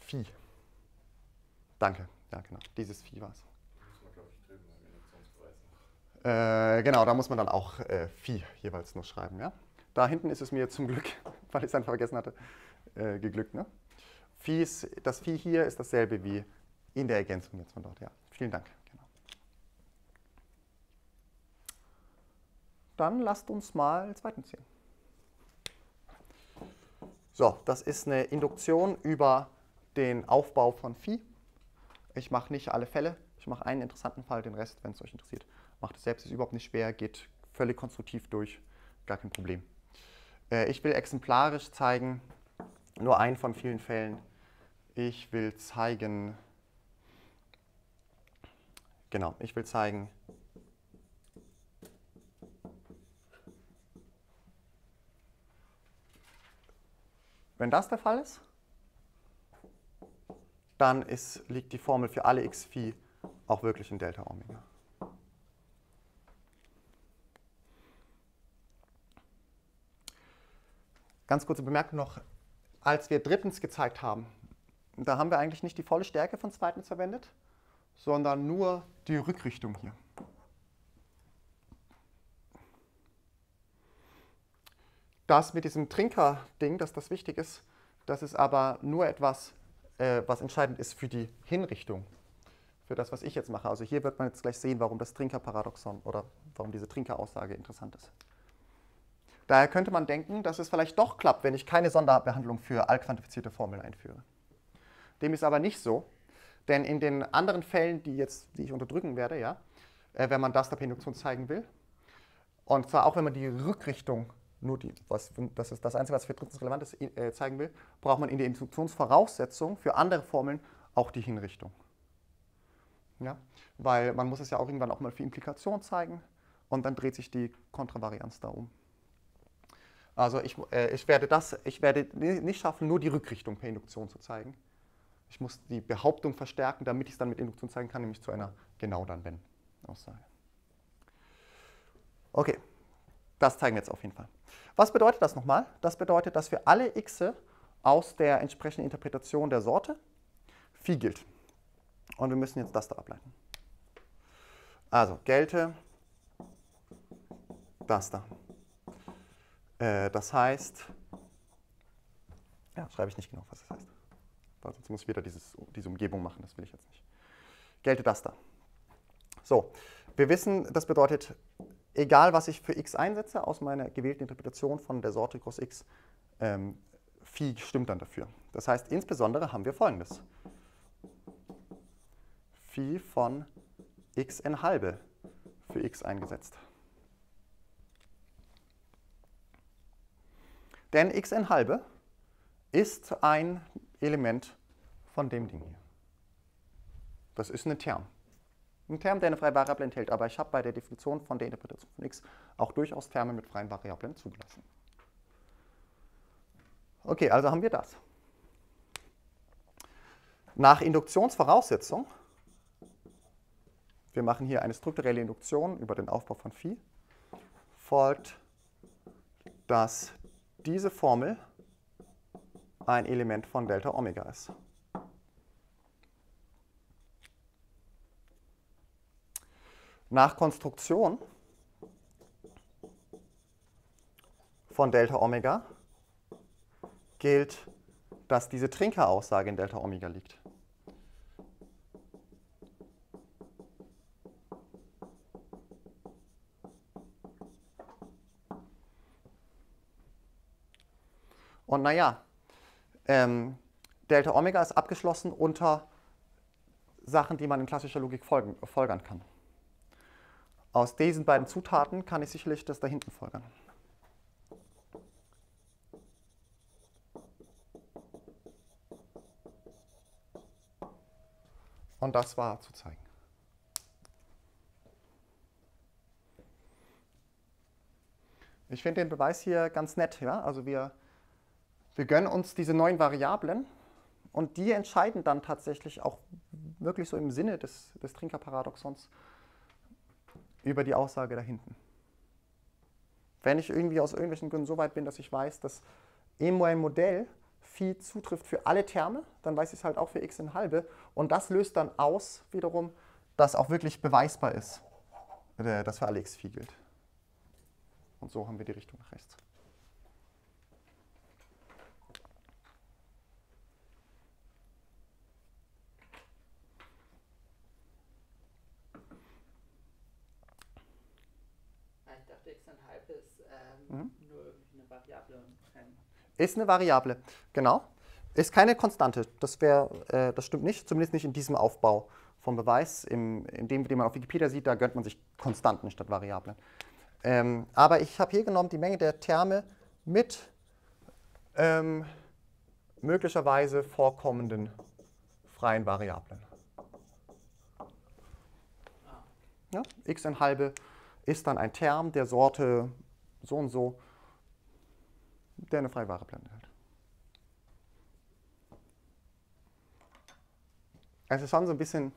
Phi. Danke, ja genau, dieses Phi war es. Äh, genau, da muss man dann auch äh, Phi jeweils nur schreiben. Ja? Da hinten ist es mir zum Glück, (laughs) weil ich es einfach vergessen hatte, äh, geglückt. Ne? Phi ist, das Phi hier ist dasselbe wie in der Ergänzung jetzt von dort. Ja, vielen Dank. Genau. Dann lasst uns mal zweitens sehen. So, das ist eine Induktion über den Aufbau von Phi. Ich mache nicht alle Fälle. Ich mache einen interessanten Fall, den Rest, wenn es euch interessiert. Macht es selbst, ist überhaupt nicht schwer, geht völlig konstruktiv durch, gar kein Problem. Äh, ich will exemplarisch zeigen, nur einen von vielen Fällen. Ich will zeigen, genau, ich will zeigen, wenn das der Fall ist, dann ist, liegt die Formel für alle x Phi auch wirklich in Delta Omega. Ganz kurze Bemerkung noch, als wir drittens gezeigt haben, da haben wir eigentlich nicht die volle Stärke von zweitens verwendet, sondern nur die Rückrichtung hier. Das mit diesem Trinker-Ding, dass das wichtig ist, das ist aber nur etwas, äh, was entscheidend ist für die Hinrichtung, für das, was ich jetzt mache. Also hier wird man jetzt gleich sehen, warum das Trinker-Paradoxon oder warum diese Trinker-Aussage interessant ist. Daher könnte man denken, dass es vielleicht doch klappt, wenn ich keine Sonderbehandlung für allquantifizierte Formeln einführe. Dem ist aber nicht so, denn in den anderen Fällen, die, jetzt, die ich unterdrücken werde, ja, äh, wenn man das der Induktion zeigen will, und zwar auch wenn man die Rückrichtung, nur die, was, das ist das Einzige, was für drittens relevant ist, äh, zeigen will, braucht man in der Induktionsvoraussetzung für andere Formeln auch die Hinrichtung. Ja? Weil man muss es ja auch irgendwann auch mal für Implikation zeigen und dann dreht sich die Kontravarianz da um. Also ich, äh, ich, werde das, ich werde nicht schaffen, nur die Rückrichtung per Induktion zu zeigen. Ich muss die Behauptung verstärken, damit ich es dann mit Induktion zeigen kann, nämlich zu einer genau dann wenn Aussage. Okay, das zeigen wir jetzt auf jeden Fall. Was bedeutet das nochmal? Das bedeutet, dass für alle x aus der entsprechenden Interpretation der Sorte Phi gilt. Und wir müssen jetzt das da ableiten. Also gelte das da. Äh, das heißt, ja, schreibe ich nicht genau, was das heißt. Weil sonst muss ich wieder dieses, diese Umgebung machen, das will ich jetzt nicht. Gelte das da. So, wir wissen, das bedeutet, egal was ich für x einsetze, aus meiner gewählten Interpretation von der Sorte groß x, ähm, Phi stimmt dann dafür. Das heißt, insbesondere haben wir folgendes. Phi von xn halbe für x eingesetzt. Denn xn halbe ist ein Element von dem Ding hier. Das ist ein Term. Ein Term, der eine freie Variable enthält, aber ich habe bei der Definition von der Interpretation von x auch durchaus Terme mit freien Variablen zugelassen. Okay, also haben wir das. Nach Induktionsvoraussetzung, wir machen hier eine strukturelle Induktion über den Aufbau von Phi, folgt, dass diese Formel ein Element von Delta Omega ist. Nach Konstruktion von Delta Omega gilt, dass diese Trinker-Aussage in Delta Omega liegt. Und naja, ähm, Delta Omega ist abgeschlossen unter Sachen, die man in klassischer Logik folgen, folgern kann. Aus diesen beiden Zutaten kann ich sicherlich das da hinten folgern. Und das war zu zeigen. Ich finde den Beweis hier ganz nett. Ja? Also wir wir gönnen uns diese neuen Variablen und die entscheiden dann tatsächlich auch wirklich so im Sinne des, des Trinkerparadoxons über die Aussage da hinten. Wenn ich irgendwie aus irgendwelchen Gründen so weit bin, dass ich weiß, dass in meinem Modell Phi zutrifft für alle Terme, dann weiß ich es halt auch für x in halbe. Und das löst dann aus, wiederum, dass auch wirklich beweisbar ist, äh, dass für alle x Phi gilt. Und so haben wir die Richtung nach rechts. Mhm. Nur irgendwie eine Variable und kein. Ist eine Variable, genau. Ist keine Konstante. Das, wär, äh, das stimmt nicht, zumindest nicht in diesem Aufbau vom Beweis. Im, in dem, den man auf Wikipedia sieht, da gönnt man sich Konstanten statt Variablen. Ähm, aber ich habe hier genommen die Menge der Terme mit ähm, möglicherweise vorkommenden freien Variablen. Ja, x ein halbe ist dann ein Term der Sorte so und so, der eine freie Variable enthält. Es ist schon so ein bisschen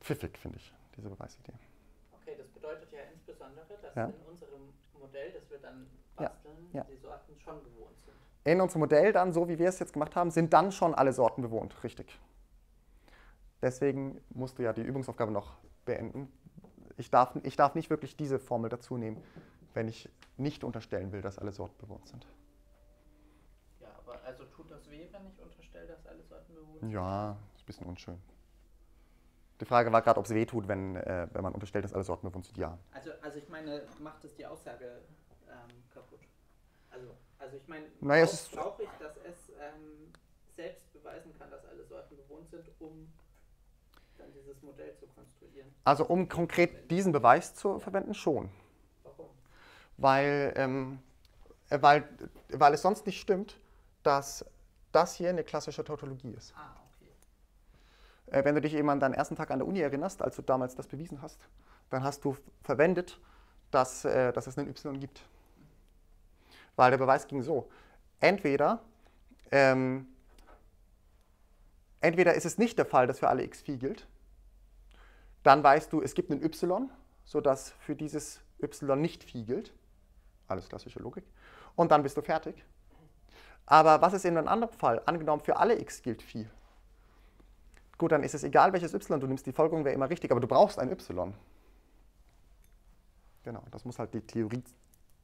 pfiffig, finde ich, diese Beweisidee. Okay, das bedeutet ja insbesondere, dass ja. in unserem Modell, das wir dann basteln, ja. Ja. die Sorten schon bewohnt sind. In unserem Modell dann, so wie wir es jetzt gemacht haben, sind dann schon alle Sorten bewohnt, richtig. Deswegen musst du ja die Übungsaufgabe noch beenden. Ich darf, ich darf nicht wirklich diese Formel dazu nehmen wenn ich nicht unterstellen will, dass alle Sorten bewohnt sind. Wenn ich unterstelle, dass alle Sorten bewohnt sind? Ja, ist ein bisschen unschön. Die Frage war gerade, ob es weh tut, wenn, äh, wenn man unterstellt, dass alle Sorten bewohnt sind. Ja. Also, also ich meine, macht es die Aussage ähm, kaputt? Also, also ich meine, Naja, es ist- brauche ich, dass es ähm, selbst beweisen kann, dass alle Sorten bewohnt sind, um dann dieses Modell zu konstruieren? Also um konkret diesen Beweis zu verwenden, schon. Warum? Weil, ähm, äh, weil, weil es sonst nicht stimmt, dass das hier eine klassische Tautologie ist. Ah, okay. Äh, wenn du dich eben an deinen ersten Tag an der Uni erinnerst, als du damals das bewiesen hast, dann hast du verwendet, dass, äh, dass es einen Y gibt. Weil der Beweis ging so. Entweder, ähm, entweder ist es nicht der Fall, dass für alle x phi gilt, dann weißt du, es gibt einen y, sodass für dieses y nicht phi gilt. Alles klassische Logik. Und dann bist du fertig. Aber was ist in einem anderen Fall? Angenommen, für alle x gilt phi. Gut, dann ist es egal, welches y du nimmst, die Folgerung wäre immer richtig, aber du brauchst ein y. Genau, das muss halt die Theorie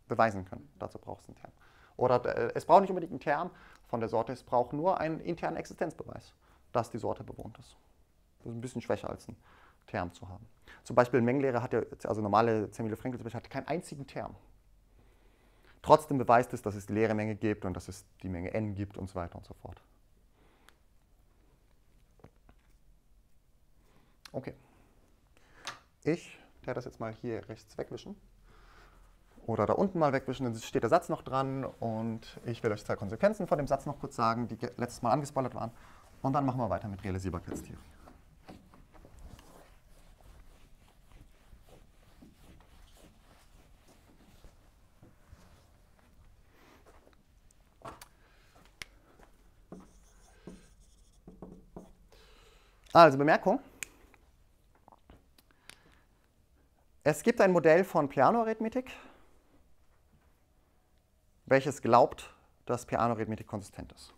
beweisen können. Dazu brauchst du einen Term. Oder äh, es braucht nicht unbedingt einen Term von der Sorte, es braucht nur einen internen Existenzbeweis, dass die Sorte bewohnt ist. Das ist ein bisschen schwächer als ein Term zu haben. Zum Beispiel Mengenlehre hat ja, also normale Zermelo-Frenkel hat keinen einzigen Term. Trotzdem beweist es, dass es die leere Menge gibt und dass es die Menge n gibt und so weiter und so fort. Okay. Ich werde das jetzt mal hier rechts wegwischen. Oder da unten mal wegwischen, dann steht der Satz noch dran und ich will euch zwei Konsequenzen von dem Satz noch kurz sagen, die letztes Mal angespoilert waren. Und dann machen wir weiter mit Realisierbarkeitstheorie. Also Bemerkung. Es gibt ein Modell von Piano-Arithmetik, welches glaubt, dass Piano-Arithmetik konsistent ist.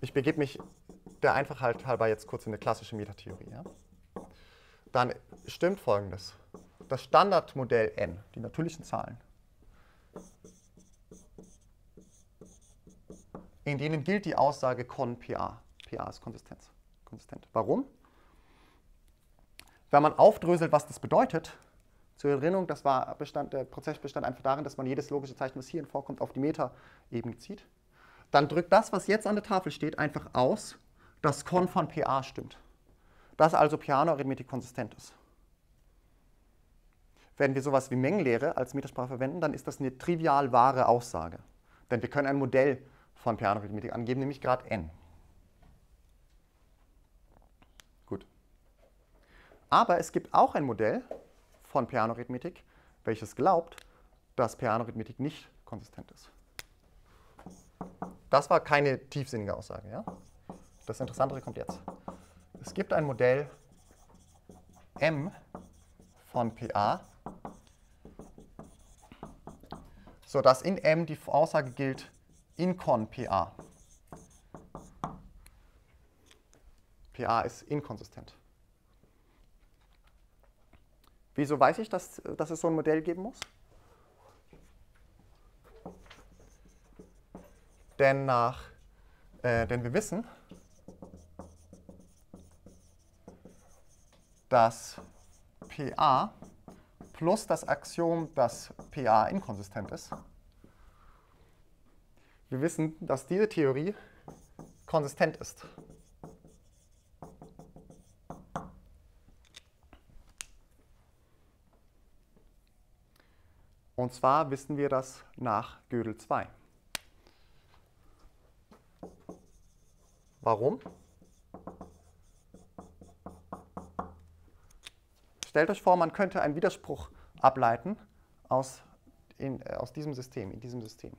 Ich begebe mich der Einfachheit halber jetzt kurz in eine klassische Metatheorie. Ja? Dann stimmt Folgendes. Das Standardmodell n, die natürlichen Zahlen, in denen gilt die Aussage con PA. PA ist Konsistenz. Konsistent. Warum? Wenn man aufdröselt, was das bedeutet, zur Erinnerung, das war bestand, der Prozess bestand einfach darin, dass man jedes logische Zeichen, was hierin vorkommt, auf die Meta-Ebene zieht. Dann drückt das, was jetzt an der Tafel steht, einfach aus, dass Con von PA stimmt. Dass also Piano-Arithmetik konsistent ist. Wenn wir sowas wie Mengenlehre als Metasprache verwenden, dann ist das eine trivial wahre Aussage. Denn wir können ein Modell von Piano-Arithmetik angeben, nämlich Grad n. Gut. Aber es gibt auch ein Modell von Piano-Arithmetik, welches glaubt, dass Piano-Arithmetik nicht konsistent ist. Das war keine tiefsinnige Aussage. Ja? Das Interessantere kommt jetzt. Es gibt ein Modell M von PA, sodass in M die Aussage gilt in con PA. PA ist inkonsistent. Wieso weiß ich, dass, dass es so ein Modell geben muss? Denn, nach, äh, denn wir wissen, dass PA plus das Axiom, dass PA inkonsistent ist, wir wissen, dass diese Theorie konsistent ist. Und zwar wissen wir das nach Gödel 2. Warum? Stellt euch vor, man könnte einen Widerspruch ableiten aus, in, äh, aus diesem System, in diesem System.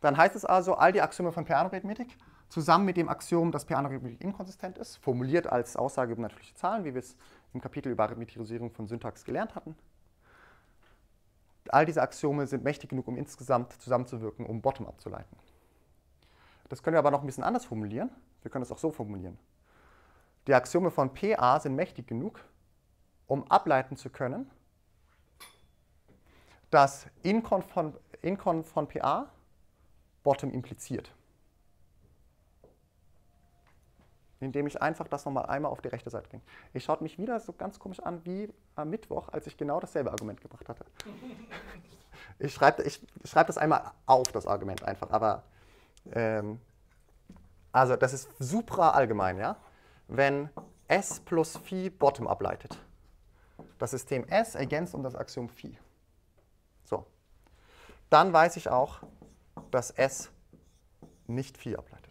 Dann heißt es also, all die Axiome von Piano-Arithmetik zusammen mit dem Axiom, dass Piano-Arithmetik inkonsistent ist, formuliert als Aussage über natürliche Zahlen, wie wir es im Kapitel über Arithmetisierung von Syntax gelernt hatten. All diese Axiome sind mächtig genug, um insgesamt zusammenzuwirken, um Bottom abzuleiten. Das können wir aber noch ein bisschen anders formulieren. Wir können es auch so formulieren. Die Axiome von PA sind mächtig genug, um ableiten zu können, dass Incon von, Incon von PA Bottom impliziert. Indem ich einfach das nochmal einmal auf die rechte Seite bringe. Ich schaut mich wieder so ganz komisch an wie am Mittwoch, als ich genau dasselbe Argument gebracht hatte. (laughs) Ich schreibe ich schreib das einmal auf, das Argument einfach, aber ähm, also das ist super allgemein, ja? Wenn S plus Phi Bottom ableitet. Das System S ergänzt um das Axiom Phi. So. Dann weiß ich auch, dass S nicht Phi ableitet.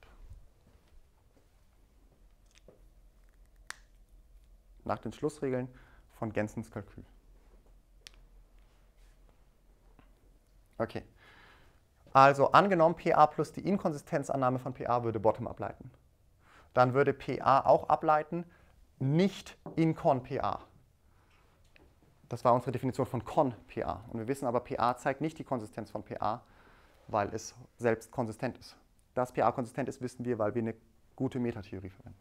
Nach den Schlussregeln von Gensens Kalkül. Okay. Also angenommen, PA plus die Inkonsistenzannahme von PA würde Bottom ableiten. Dann würde PA auch ableiten, nicht in Con PA. Das war unsere Definition von Con PA. Und wir wissen aber, PA zeigt nicht die Konsistenz von PA, weil es selbst konsistent ist. Dass PA konsistent ist, wissen wir, weil wir eine gute Metatheorie verwenden.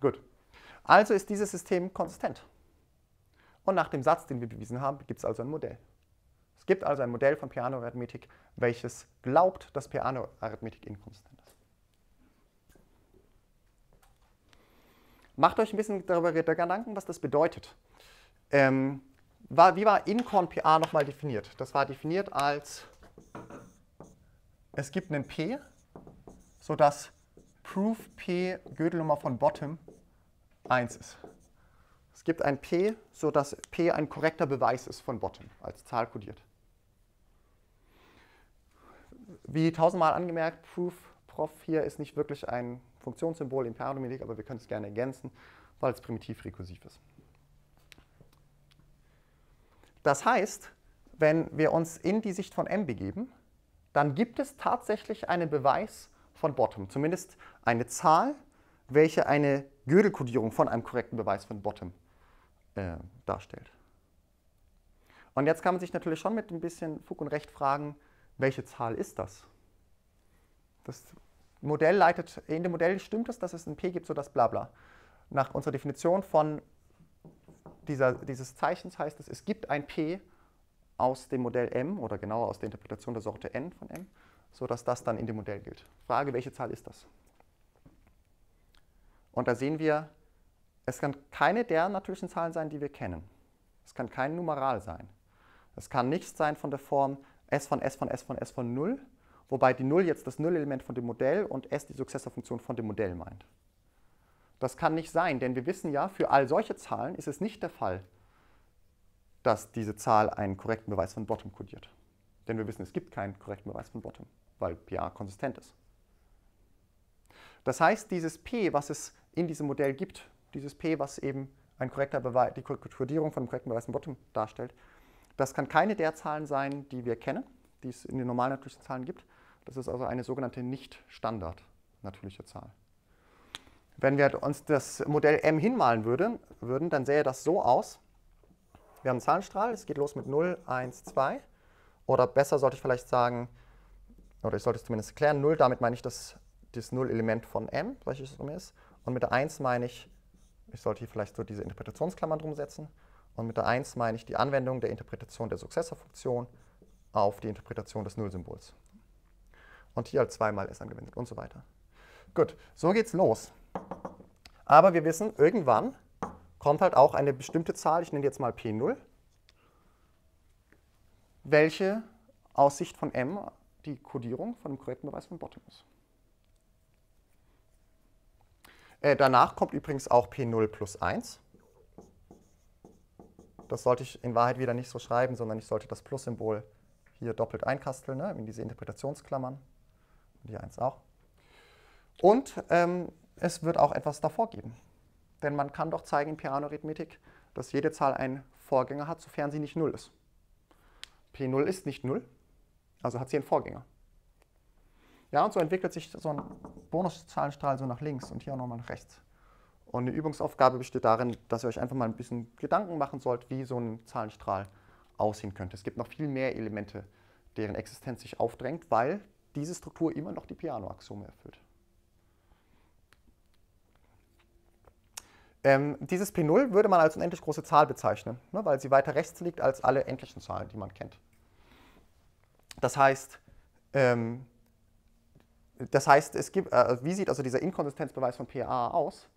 Gut. Also ist dieses System konsistent. Und nach dem Satz, den wir bewiesen haben, gibt es also ein Modell. Es gibt also ein Modell von Piano-Arithmetik, welches glaubt, dass Piano-Arithmetik inkonsistent ist. Macht euch ein bisschen darüber Gedanken, was das bedeutet. Ähm, war, wie war Incon PA nochmal definiert? Das war definiert als, es gibt einen P, sodass Proof P Gödelnummer von Bottom 1 ist. Es gibt ein P, sodass P ein korrekter Beweis ist von Bottom, als Zahl kodiert. Wie tausendmal angemerkt, Proof Prof hier ist nicht wirklich ein Funktionssymbol in Paradominik, aber wir können es gerne ergänzen, weil es primitiv rekursiv ist. Das heißt, wenn wir uns in die Sicht von M begeben, dann gibt es tatsächlich einen Beweis von Bottom, zumindest eine Zahl, welche eine Gödel-Kodierung von einem korrekten Beweis von Bottom äh, darstellt. Und jetzt kann man sich natürlich schon mit ein bisschen Fug und Recht fragen, welche Zahl ist das? Das Modell leitet, in dem Modell stimmt es, dass es ein P gibt, so das Blabla. Nach unserer Definition von dieser, dieses Zeichens heißt es, es gibt ein P aus dem Modell M oder genauer aus der Interpretation der Sorte N von M, sodass das dann in dem Modell gilt. Frage, welche Zahl ist das? Und da sehen wir, es kann keine der natürlichen Zahlen sein, die wir kennen. Es kann kein Numeral sein. Es kann nichts sein von der Form s von s von s von s von 0, wobei die 0 jetzt das Nullelement von dem Modell und s die Sukzessorfunktion von dem Modell meint. Das kann nicht sein, denn wir wissen ja, für all solche Zahlen ist es nicht der Fall, dass diese Zahl einen korrekten Beweis von Bottom kodiert. Denn wir wissen, es gibt keinen korrekten Beweis von Bottom, weil PA konsistent ist. Das heißt, dieses P, was es in diesem Modell gibt, dieses P, was eben ein korrekter Beweis, die Kodierung von einem korrekten Beweis von Bottom darstellt, das kann keine der Zahlen sein, die wir kennen, die es in den normalen natürlichen Zahlen gibt. Das ist also eine sogenannte nicht-standard natürliche Zahl. Wenn wir uns das Modell m hinmalen würden, würden, dann sähe das so aus. Wir haben einen Zahlenstrahl, es geht los mit 0, 1, 2. Oder besser sollte ich vielleicht sagen, oder ich sollte es zumindest erklären, 0, damit meine ich das, das Null-Element von m, welches es ist. Und mit der 1 meine ich, ich sollte hier vielleicht so diese Interpretationsklammern drum setzen. Und mit der 1 meine ich die Anwendung der Interpretation der Sukzessorfunktion auf die Interpretation des Nullsymbols. Und hier halt zweimal s angewendet und so weiter. Gut, so geht's los. Aber wir wissen, irgendwann kommt halt auch eine bestimmte Zahl, ich nenne jetzt mal P0, welche aus Sicht von M die Kodierung von dem korrekten Beweis von Bottom ist. Äh, danach kommt übrigens auch P0 plus 1. Das sollte ich in Wahrheit wieder nicht so schreiben, sondern ich sollte das Plus-Symbol hier doppelt einkasteln, ne, in diese Interpretationsklammern. Und hier 1 auch. Und ähm, es wird auch etwas davor geben. Denn man kann doch zeigen in Piano-Arithmetik, dass jede Zahl einen Vorgänger hat, sofern sie nicht 0 ist. P0 ist nicht 0, also hat sie einen Vorgänger. Ja, und so entwickelt sich so ein Bonuszahlenstrahl so nach links und hier auch nochmal nach rechts. Und eine Übungsaufgabe besteht darin, dass ihr euch einfach mal ein bisschen Gedanken machen sollt, wie so ein Zahlenstrahl aussehen könnte. Es gibt noch viel mehr Elemente, deren Existenz sich aufdrängt, weil diese Struktur immer noch die Piano-Axiome erfüllt. Ähm, dieses P0 würde man als unendlich große Zahl bezeichnen, ne, weil sie weiter rechts liegt als alle endlichen Zahlen, die man kennt. Das heißt, ähm, das heißt, es gibt, äh, wie sieht also dieser Inkonsistenzbeweis von PA aus?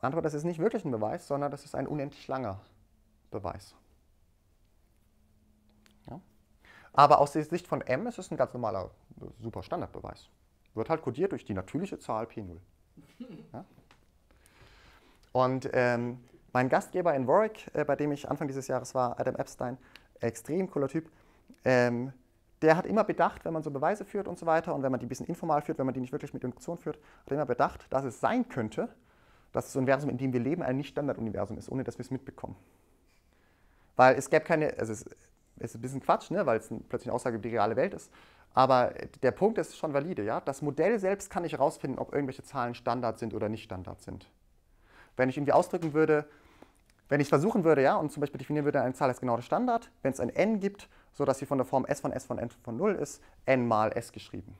Antwort, das ist nicht wirklich ein Beweis, sondern das ist ein unendlich langer Beweis. Ja? Aber aus der Sicht von M ist es ein ganz normaler, super Standardbeweis. Wird halt kodiert durch die natürliche Zahl P0. Ja? Und ähm, mein Gastgeber in Warwick, äh, bei dem ich Anfang dieses Jahres war, Adam Epstein, extrem cooler Typ, ähm, der hat immer bedacht, wenn man so Beweise führt und so weiter und wenn man die ein bisschen informal führt, wenn man die nicht wirklich mit Induktion führt, hat er immer bedacht, dass es sein könnte, dass das Universum, in dem wir leben, ein Nicht-Standard-Universum ist, ohne dass wir es mitbekommen. Weil es gäbe keine, also es ist ein bisschen Quatsch, ne, weil es plötzlich eine Aussage über die reale Welt ist, aber der Punkt ist schon valide. Ja? Das Modell selbst kann nicht herausfinden, ob irgendwelche Zahlen Standard sind oder nicht Standard sind. Wenn ich irgendwie ausdrücken würde, wenn ich versuchen würde, ja, und zum Beispiel definieren würde, eine Zahl als genau der Standard, wenn es ein n gibt, sodass sie von der Form s von s von n von 0 ist, n mal s geschrieben.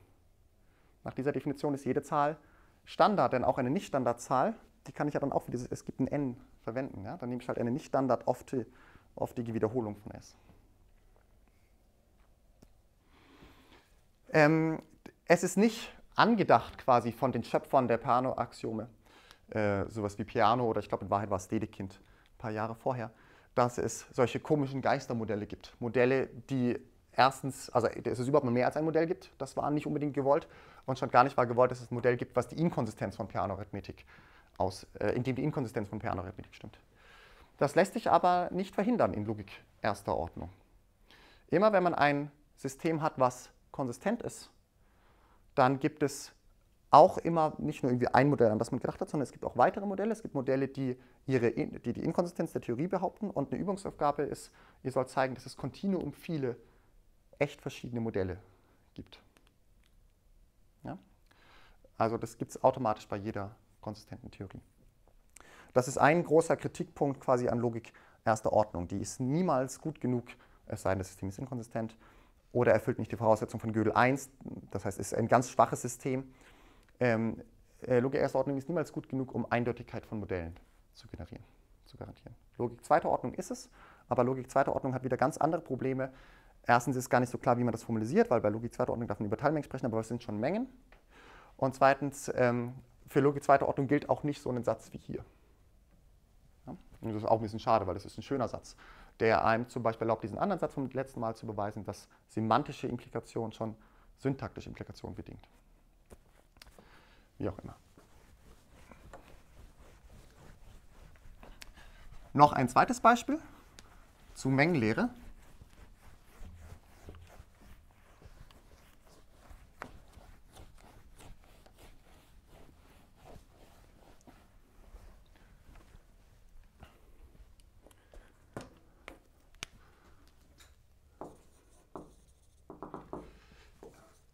Nach dieser Definition ist jede Zahl Standard, denn auch eine Nicht-Standardzahl, die kann ich ja dann auch für dieses, es gibt ein n verwenden. Ja? Dann nehme ich halt eine Nicht-Standard oftige Wiederholung von s. Ähm, es ist nicht angedacht quasi von den Schöpfern der Peano-Axiome, äh, sowas wie Piano oder ich glaube in Wahrheit war es Dedekind ein paar Jahre vorher, dass es solche komischen Geistermodelle gibt. Modelle, die erstens, also dass es überhaupt mehr als ein Modell gibt, das war nicht unbedingt gewollt und schon gar nicht war gewollt, dass es ein Modell gibt, was die Inkonsistenz von Piano-Arithmetik aus, äh, in dem die Inkonsistenz von Piano-Arithmetik stimmt. Das lässt sich aber nicht verhindern in Logik erster Ordnung. Immer wenn man ein System hat, was konsistent ist, dann gibt es auch immer nicht nur irgendwie ein Modell, an das man gedacht hat, sondern es gibt auch weitere Modelle. Es gibt Modelle, die, ihre, die die Inkonsistenz der Theorie behaupten und eine Übungsaufgabe ist, ihr sollt zeigen, dass es kontinuum viele echt verschiedene Modelle gibt. Ja? Also das gibt es automatisch bei jeder konsistenten Theorie. Das ist ein großer Kritikpunkt quasi an Logik erster Ordnung. Die ist niemals gut genug, es sei denn, das System ist inkonsistent, oder erfüllt nicht die Voraussetzung von Gödel 1, das heißt, es ist ein ganz schwaches System. Ähm, äh, Logik erster Ordnung ist niemals gut genug, um Eindeutigkeit von Modellen zu generieren, zu garantieren. Logik zweiter Ordnung ist es, aber Logik zweiter Ordnung hat wieder ganz andere Probleme. Erstens ist gar nicht so klar, wie man das formalisiert, weil bei Logik zweiter Ordnung darf man über Teilmengen sprechen, aber es sind schon Mengen. Und zweitens, ähm, für Logik zweiter Ordnung gilt auch nicht so ein Satz wie hier. Ja? Und das ist auch ein bisschen schade, weil das ist ein schöner Satz der einem zum Beispiel erlaubt, diesen anderen Satz vom letzten Mal zu beweisen, dass semantische Implikation schon syntaktische Implikation bedingt. Wie auch immer. Noch ein zweites Beispiel zu Mengenlehre.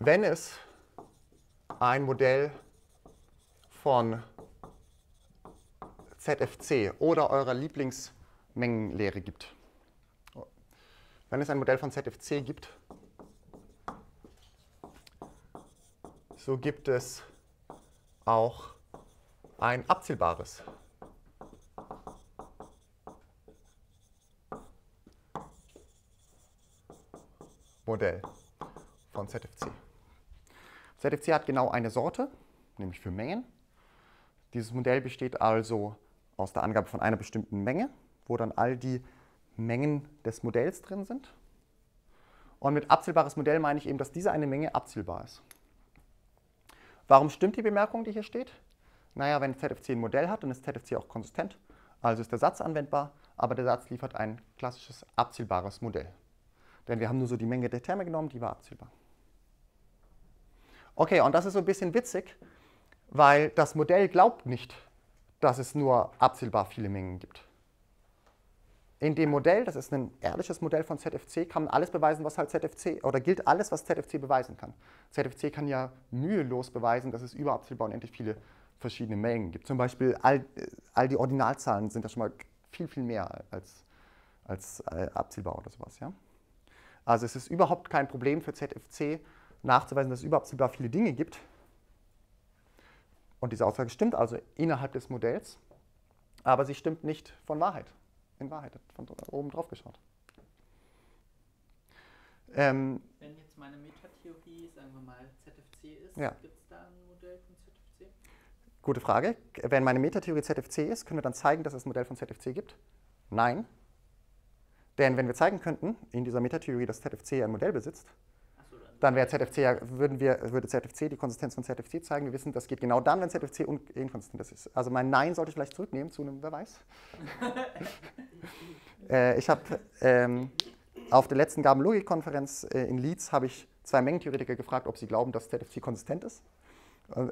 wenn es ein Modell von ZFC oder eurer Lieblingsmengenlehre gibt. Wenn es ein Modell von ZFC gibt, so gibt es auch ein abzählbares Modell von ZFC. ZFC hat genau eine Sorte, nämlich für Mengen. Dieses Modell besteht also aus der Angabe von einer bestimmten Menge, wo dann all die Mengen des Modells drin sind. Und mit abzählbares Modell meine ich eben, dass diese eine Menge abzählbar ist. Warum stimmt die Bemerkung, die hier steht? Naja, wenn ZFC ein Modell hat, dann ist ZFC auch konsistent, also ist der Satz anwendbar, aber der Satz liefert ein klassisches abzählbares Modell. Denn wir haben nur so die Menge der Terme genommen, die war abzählbar. Okay, und das ist so ein bisschen witzig, weil das Modell glaubt nicht, dass es nur abzählbar viele Mengen gibt. In dem Modell, das ist ein ehrliches Modell von ZFC, kann man alles beweisen, was halt ZFC, oder gilt alles, was ZFC beweisen kann. ZFC kann ja mühelos beweisen, dass es überabzählbar unendlich viele verschiedene Mengen gibt. Zum Beispiel all, all die Ordinalzahlen sind ja schon mal viel, viel mehr als, als äh, abzählbar oder sowas. Ja? Also es ist überhaupt kein Problem für ZFC, nachzuweisen, dass es überhaupt sogar viele Dinge gibt. Und diese Aussage stimmt also innerhalb des Modells. aber sie stimmt nicht von Wahrheit. In Wahrheit, von oben drauf geschaut. Ähm, Wenn jetzt meine Metatheorie, sagen wir mal, ZFC ist, Ja. gibt es da ein Modell von ZFC? Gute Frage. Wenn meine Metatheorie ZFC ist, können wir dann zeigen, dass es ein Modell von ZFC gibt? Nein. Denn wenn wir zeigen könnten, in dieser Metatheorie, dass ZFC ein Modell besitzt, dann. wäre ZFC ja, würden wir, würde ZFC die Konsistenz von ZFC zeigen. Wir wissen, das geht genau dann, wenn ZFC inkonsistent ist. Also mein Nein sollte ich vielleicht zurücknehmen zu einem, wer weiß. (laughs) äh, ich habe ähm, auf der letzten Gaben-Logik-Konferenz äh, in Leeds habe ich zwei Mengentheoretiker gefragt, ob sie glauben, dass ZFC konsistent ist. (laughs)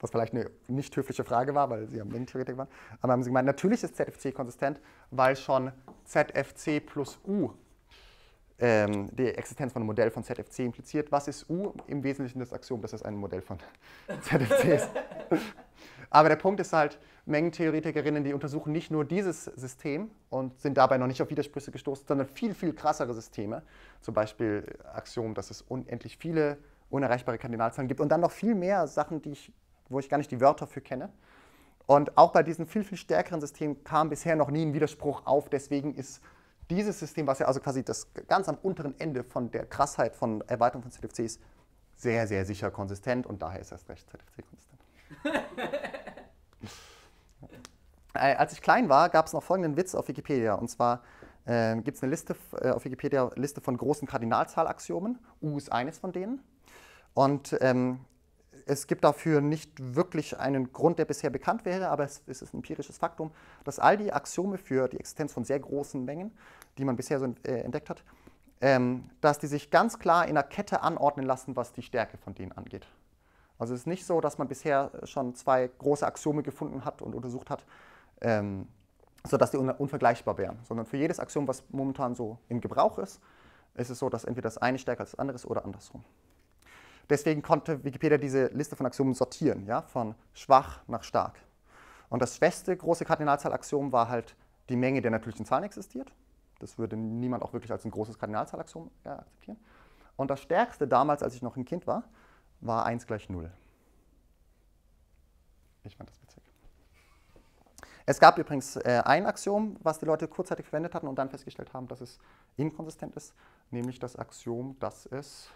Was vielleicht eine nicht höfliche Frage war, weil sie ja Mengentheoretiker waren. Aber haben sie gemeint, natürlich ist ZFC konsistent, weil schon ZFC plus U ähm, die Existenz von einem Modell von ZFC impliziert. Was ist U? Im Wesentlichen das Axiom, dass es ein Modell von (laughs) ZFC ist. (laughs) Aber der Punkt ist halt, Mengentheoretikerinnen, die untersuchen nicht nur dieses System und sind dabei noch nicht auf Widersprüche gestoßen, sondern viel, viel krassere Systeme. Zum Beispiel Axiom, dass es unendlich viele unerreichbare Kardinalzahlen gibt und dann noch viel mehr Sachen, die ich, wo ich gar nicht die Wörter für kenne. Und auch bei diesen viel, viel stärkeren Systemen kam bisher noch nie ein Widerspruch auf. Deswegen ist dieses System, was ja also quasi das ganz am unteren Ende von der Krassheit von Erweiterung von ZFC ist, sehr, sehr sicher konsistent und daher ist erst recht ZFC konsistent. (laughs) Äh, Als ich klein war, gab es noch folgenden Witz auf Wikipedia. Und zwar äh, gibt es eine Liste äh, auf Wikipedia Liste von großen Kardinalzahlaxiomen. U ist eines von denen. Und ähm, es gibt dafür nicht wirklich einen Grund, der bisher bekannt wäre, aber es, ist ein empirisches Faktum, dass all die Axiome für die Existenz von sehr großen Mengen, die man bisher so äh, entdeckt hat, ähm, dass die sich ganz klar in einer Kette anordnen lassen, was die Stärke von denen angeht. Also es ist nicht so, dass man bisher schon zwei große Axiome gefunden hat und untersucht hat, ähm, sodass die un unvergleichbar wären, sondern für jedes Axiom, was momentan so im Gebrauch ist, ist es so, dass entweder das eine stärker als das andere ist oder andersrum. Deswegen konnte Wikipedia diese Liste von Axiomen sortieren, ja, von schwach nach stark. Und das schwächste große Kardinalzahlaxiom war halt die Menge der natürlichen Zahlen existiert. Das würde niemand auch wirklich als ein großes Kardinalzahlaxiom akzeptieren. Und das stärkste damals, als ich noch ein Kind war, war 1 gleich 0. Ich fand das witzig. Es gab übrigens äh, ein Axiom, was die Leute kurzzeitig verwendet hatten und dann festgestellt haben, dass es inkonsistent ist, nämlich das Axiom, dass es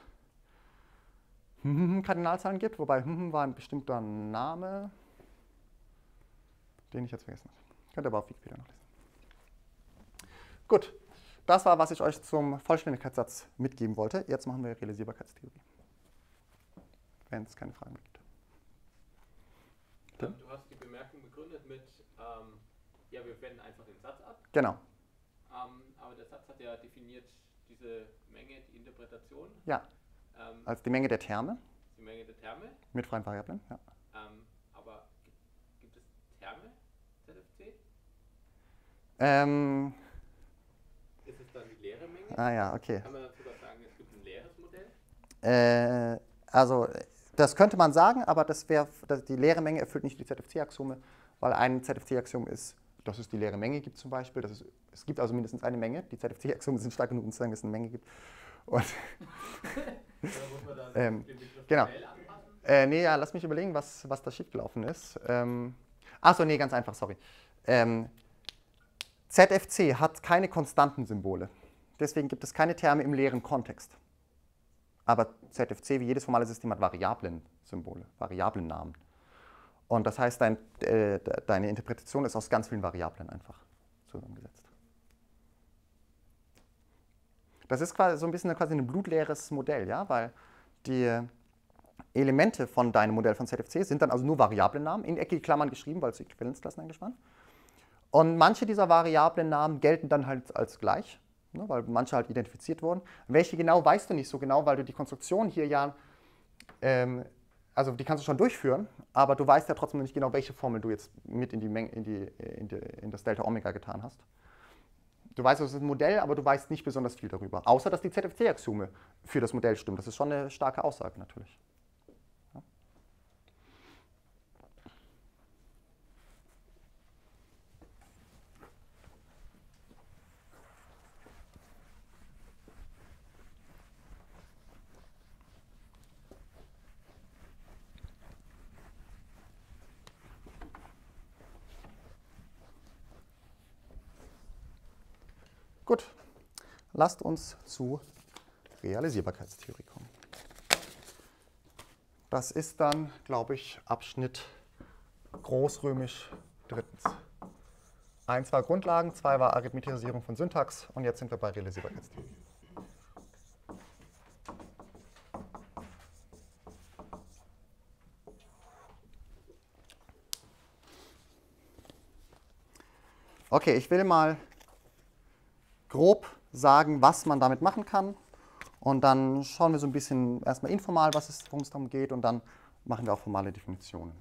Kardinalzahlen gibt, wobei war ein bestimmter Name, den ich jetzt vergessen habe. Könnt ihr aber auf Wikipedia noch lesen. Gut, das war, was ich euch zum Vollständigkeitssatz mitgeben wollte. Jetzt machen wir Realisierbarkeitstheorie. Wenn es keine Fragen gibt. Du hast die Bemerkung begründet mit, ähm, ja, wir wenden einfach den Satz ab. Genau, Ähm, aber der Satz hat ja definiert diese Menge, die Interpretation, ja, ähm, als die Menge der Terme die Menge der Terme. mit freien Variablen. Ja. Ähm, aber gibt, gibt es Terme, ZFC? Ähm, Ist es dann die leere Menge? ah ja, okay. Kann man sogar sagen, es gibt ein leeres Modell? Äh, also, das könnte man sagen, aber das wäre, die leere Menge erfüllt nicht die ZFC-Axiome, weil ein ZFC-Axiom ist, dass es die leere Menge gibt zum Beispiel. Das ist, es gibt also mindestens eine Menge. Die ZFC-Axiome sind stark genug, um zu sagen, dass es eine Menge gibt. Und, (laughs) (laughs) Ähm, genau. Äh, nee, ja, lass mich überlegen, was, was da schiefgelaufen ist. Ähm, Achso, nee, ganz einfach, sorry. Ähm, ZFC hat keine konstanten Symbole. Deswegen gibt es keine Terme im leeren Kontext. Aber ZFC, wie jedes formale System, hat Variablen-Symbole, Variablennamen. Und das heißt, dein, äh, de- deine Interpretation ist aus ganz vielen Variablen einfach zusammengesetzt. Das ist quasi so ein bisschen quasi ein blutleeres Modell, ja, weil die Elemente von deinem Modell von ZFC sind dann also nur Variablennamen, in eckige Klammern geschrieben, weil es Äquivalenzklassen eigentlich waren. Und manche dieser Variablennamen gelten dann halt als gleich, ne, weil manche halt identifiziert wurden. Welche genau, weißt du nicht so genau, weil du die Konstruktion hier ja, ähm, also die kannst du schon durchführen, aber du weißt ja trotzdem nicht genau, welche Formel du jetzt mit in, die Menge, in, die, in, die, in das Delta Omega getan hast. Du weißt, es ist ein Modell, aber du weißt nicht besonders viel darüber. Außer, dass die ZFC-Axiome für das Modell stimmen. Das ist schon eine starke Aussage natürlich. Gut, lasst uns zu Realisierbarkeitstheorie kommen. Das ist dann, glaube ich, Abschnitt großrömisch drittens. Eins war Grundlagen, zwei war Arithmetisierung von Syntax und jetzt sind wir bei Realisierbarkeitstheorie. Okay, ich will mal grob sagen, was man damit machen kann. Und dann schauen wir so ein bisschen erstmal informal, was es, worum es darum geht, und dann machen wir auch formale Definitionen.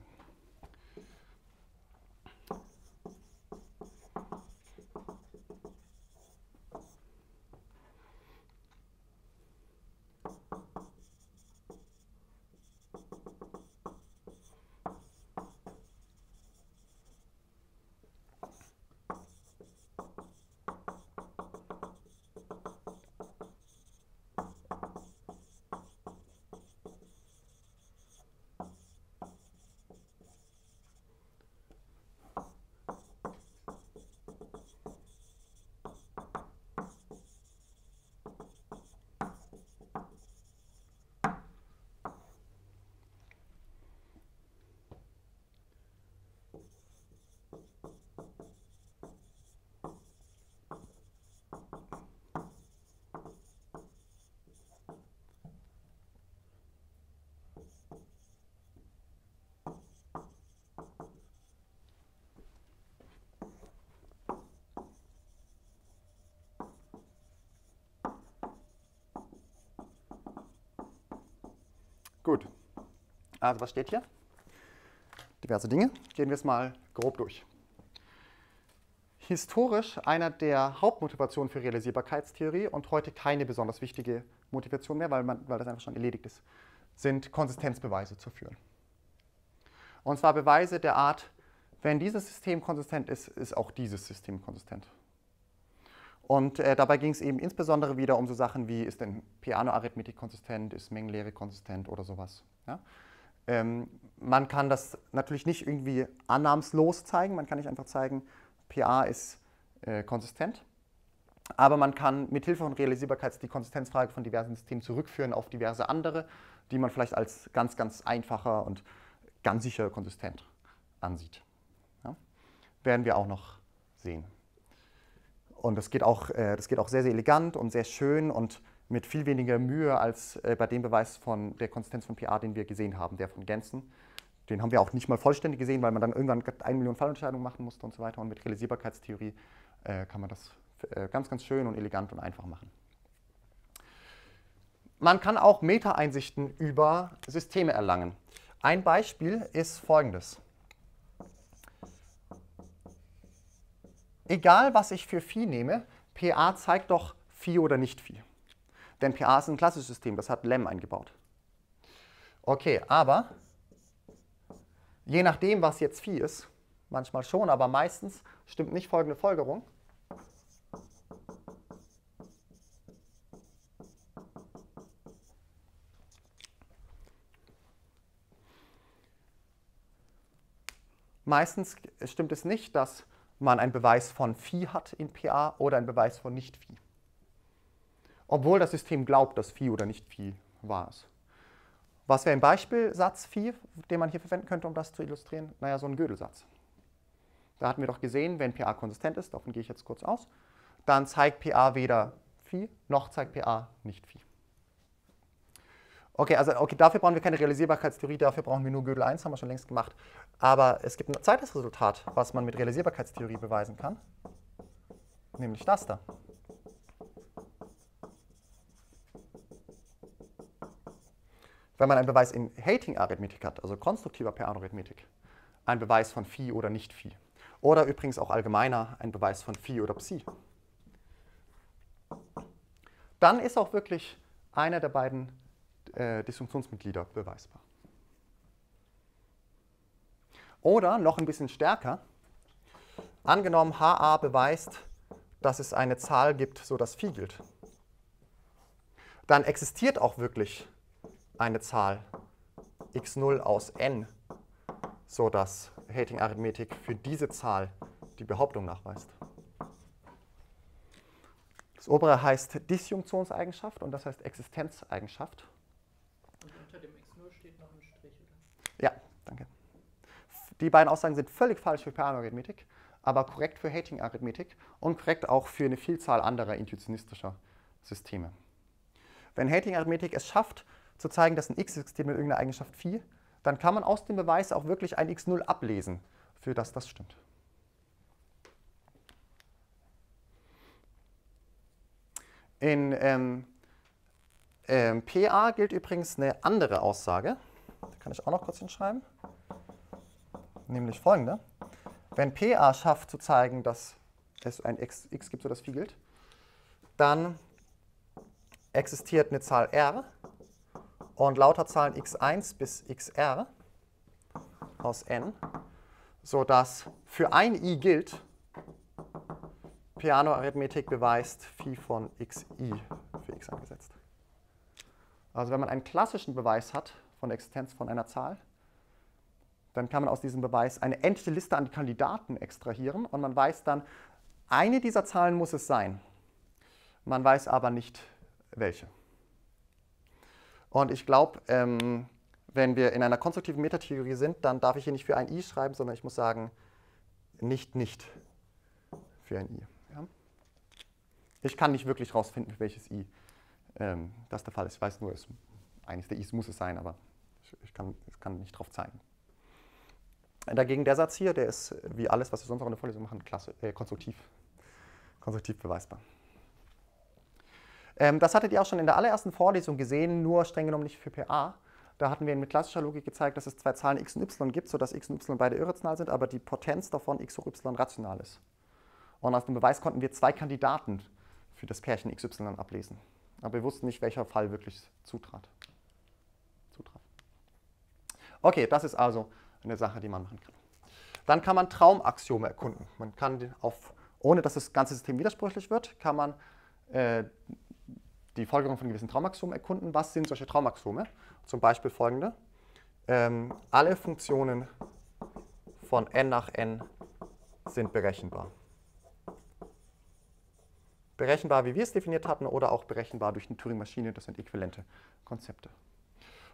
Gut. Also was steht hier? Diverse Dinge. Gehen wir es mal grob durch. Historisch einer der Hauptmotivationen für Realisierbarkeitstheorie und heute keine besonders wichtige Motivation mehr, weil, man, weil das einfach schon erledigt ist, sind Konsistenzbeweise zu führen. Und zwar Beweise der Art, wenn dieses System konsistent ist, ist auch dieses System konsistent. Und äh, dabei ging es eben insbesondere wieder um so Sachen wie, ist denn Piano-Arithmetik konsistent, ist Mengenlehre konsistent oder sowas. Ja? Ähm, man kann das natürlich nicht irgendwie annahmslos zeigen, man kann nicht einfach zeigen, PA ist äh, konsistent, aber man kann mit Hilfe von Realisierbarkeit die Konsistenzfrage von diversen Systemen zurückführen auf diverse andere, die man vielleicht als ganz, ganz einfacher und ganz sicher konsistent ansieht. Ja? Werden wir auch noch sehen. Und das geht, auch, äh, das geht auch sehr, sehr elegant und sehr schön und mit viel weniger Mühe als äh, bei dem Beweis von der Konsistenz von PA, den wir gesehen haben, der von Gensen. Den haben wir auch nicht mal vollständig gesehen, weil man dann irgendwann eine Million Fallentscheidungen machen musste und so weiter. Und mit Realisierbarkeitstheorie äh, kann man das äh, ganz, ganz schön und elegant und einfach machen. Man kann auch Meta-Einsichten über Systeme erlangen. Ein Beispiel ist folgendes. egal was ich für Phi nehme, PA zeigt doch Phi oder nicht Phi. Denn PA ist ein klassisches System, das hat Lem eingebaut. Okay, aber je nachdem, was jetzt Phi ist, manchmal schon, aber meistens stimmt nicht folgende Folgerung. Meistens stimmt es nicht, dass man einen Beweis von Phi hat in PA oder einen Beweis von Nicht-Phi. Obwohl das System glaubt, dass Phi oder Nicht-Phi wahr ist. Was wäre ein Beispielsatz Phi, den man hier verwenden könnte, um das zu illustrieren? Naja, so ein Gödelsatz. Da hatten wir doch gesehen, wenn PA konsistent ist, davon gehe ich jetzt kurz aus, dann zeigt PA weder Phi noch zeigt PA nicht Phi. Okay, also okay, dafür brauchen wir keine Realisierbarkeitstheorie, dafür brauchen wir nur Gödel 1, haben wir schon längst gemacht. Aber es gibt ein zweites Resultat, was man mit Realisierbarkeitstheorie beweisen kann, nämlich das da. Wenn man einen Beweis in Hating-Arithmetik hat, also konstruktiver Per-Arithmetik, ein Beweis von Phi oder nicht Phi. Oder übrigens auch allgemeiner ein Beweis von Phi oder Psi. Dann ist auch wirklich einer der beiden äh, Disjunktionsmitglieder beweisbar. Oder noch ein bisschen stärker, angenommen HA beweist, dass es eine Zahl gibt, so dass Phi gilt. Dann existiert auch wirklich eine Zahl x0 aus n, so dass Hating-Arithmetik für diese Zahl die Behauptung nachweist. Das obere heißt Disjunktionseigenschaft und das heißt Existenzeigenschaft. Und unter dem x0 steht noch ein Strich, oder? Ja, danke. Die beiden Aussagen sind völlig falsch für Peano-Arithmetik, aber korrekt für Hating-Arithmetik und korrekt auch für eine Vielzahl anderer intuitionistischer Systeme. Wenn Hating-Arithmetik es schafft, zu zeigen, dass ein x existiert mit irgendeiner Eigenschaft Phi, dann kann man aus dem Beweis auch wirklich ein x0 ablesen, für das das stimmt. In ähm, ähm, PA gilt übrigens eine andere Aussage. Da kann ich auch noch kurz hinschreiben. Nämlich folgende. Wenn PA schafft zu zeigen, dass es ein x, x gibt, so das Phi gilt, dann existiert eine Zahl r und lauter Zahlen x1 bis xr aus n, sodass für ein i gilt, Piano-Arithmetik beweist Phi von xi für x angesetzt. Also wenn man einen klassischen Beweis hat von der Existenz von einer Zahl, dann kann man aus diesem Beweis eine endliche Liste an Kandidaten extrahieren und man weiß dann, eine dieser Zahlen muss es sein. Man weiß aber nicht, welche. Und ich glaube, ähm, wenn wir in einer konstruktiven Metatheorie sind, dann darf ich hier nicht für ein i schreiben, sondern ich muss sagen, nicht, nicht für ein i. Ja? Ich kann nicht wirklich herausfinden, für welches i ähm, das der Fall ist. Ich weiß nur, es, eines der i's muss es sein, aber ich, ich, kann, ich kann nicht darauf zeigen. Dagegen der Satz hier, der ist wie alles, was wir sonst auch in der Vorlesung machen, klasse, äh, konstruktiv, konstruktiv beweisbar. Ähm, das hattet ihr auch schon in der allerersten Vorlesung gesehen, nur streng genommen nicht für PA. Da hatten wir mit klassischer Logik gezeigt, dass es zwei Zahlen x und y gibt, sodass x und y beide irrational sind, aber die Potenz davon x hoch y rational ist. Und aus dem Beweis konnten wir zwei Kandidaten für das Pärchen xy ablesen. Aber wir wussten nicht, welcher Fall wirklich zutrat. zutraf. Okay, das ist also eine Sache, die man machen kann. Dann kann man Traumaxiome erkunden. Man kann auf, ohne dass das ganze System widersprüchlich wird, kann man äh, die Folgerung von gewissen Traumaxiomen erkunden. Was sind solche Traumaxiome? Zum Beispiel folgende. Ähm, alle Funktionen von n nach n sind berechenbar. Berechenbar, wie wir es definiert hatten, oder auch berechenbar durch eine Turing-Maschine, das sind äquivalente Konzepte.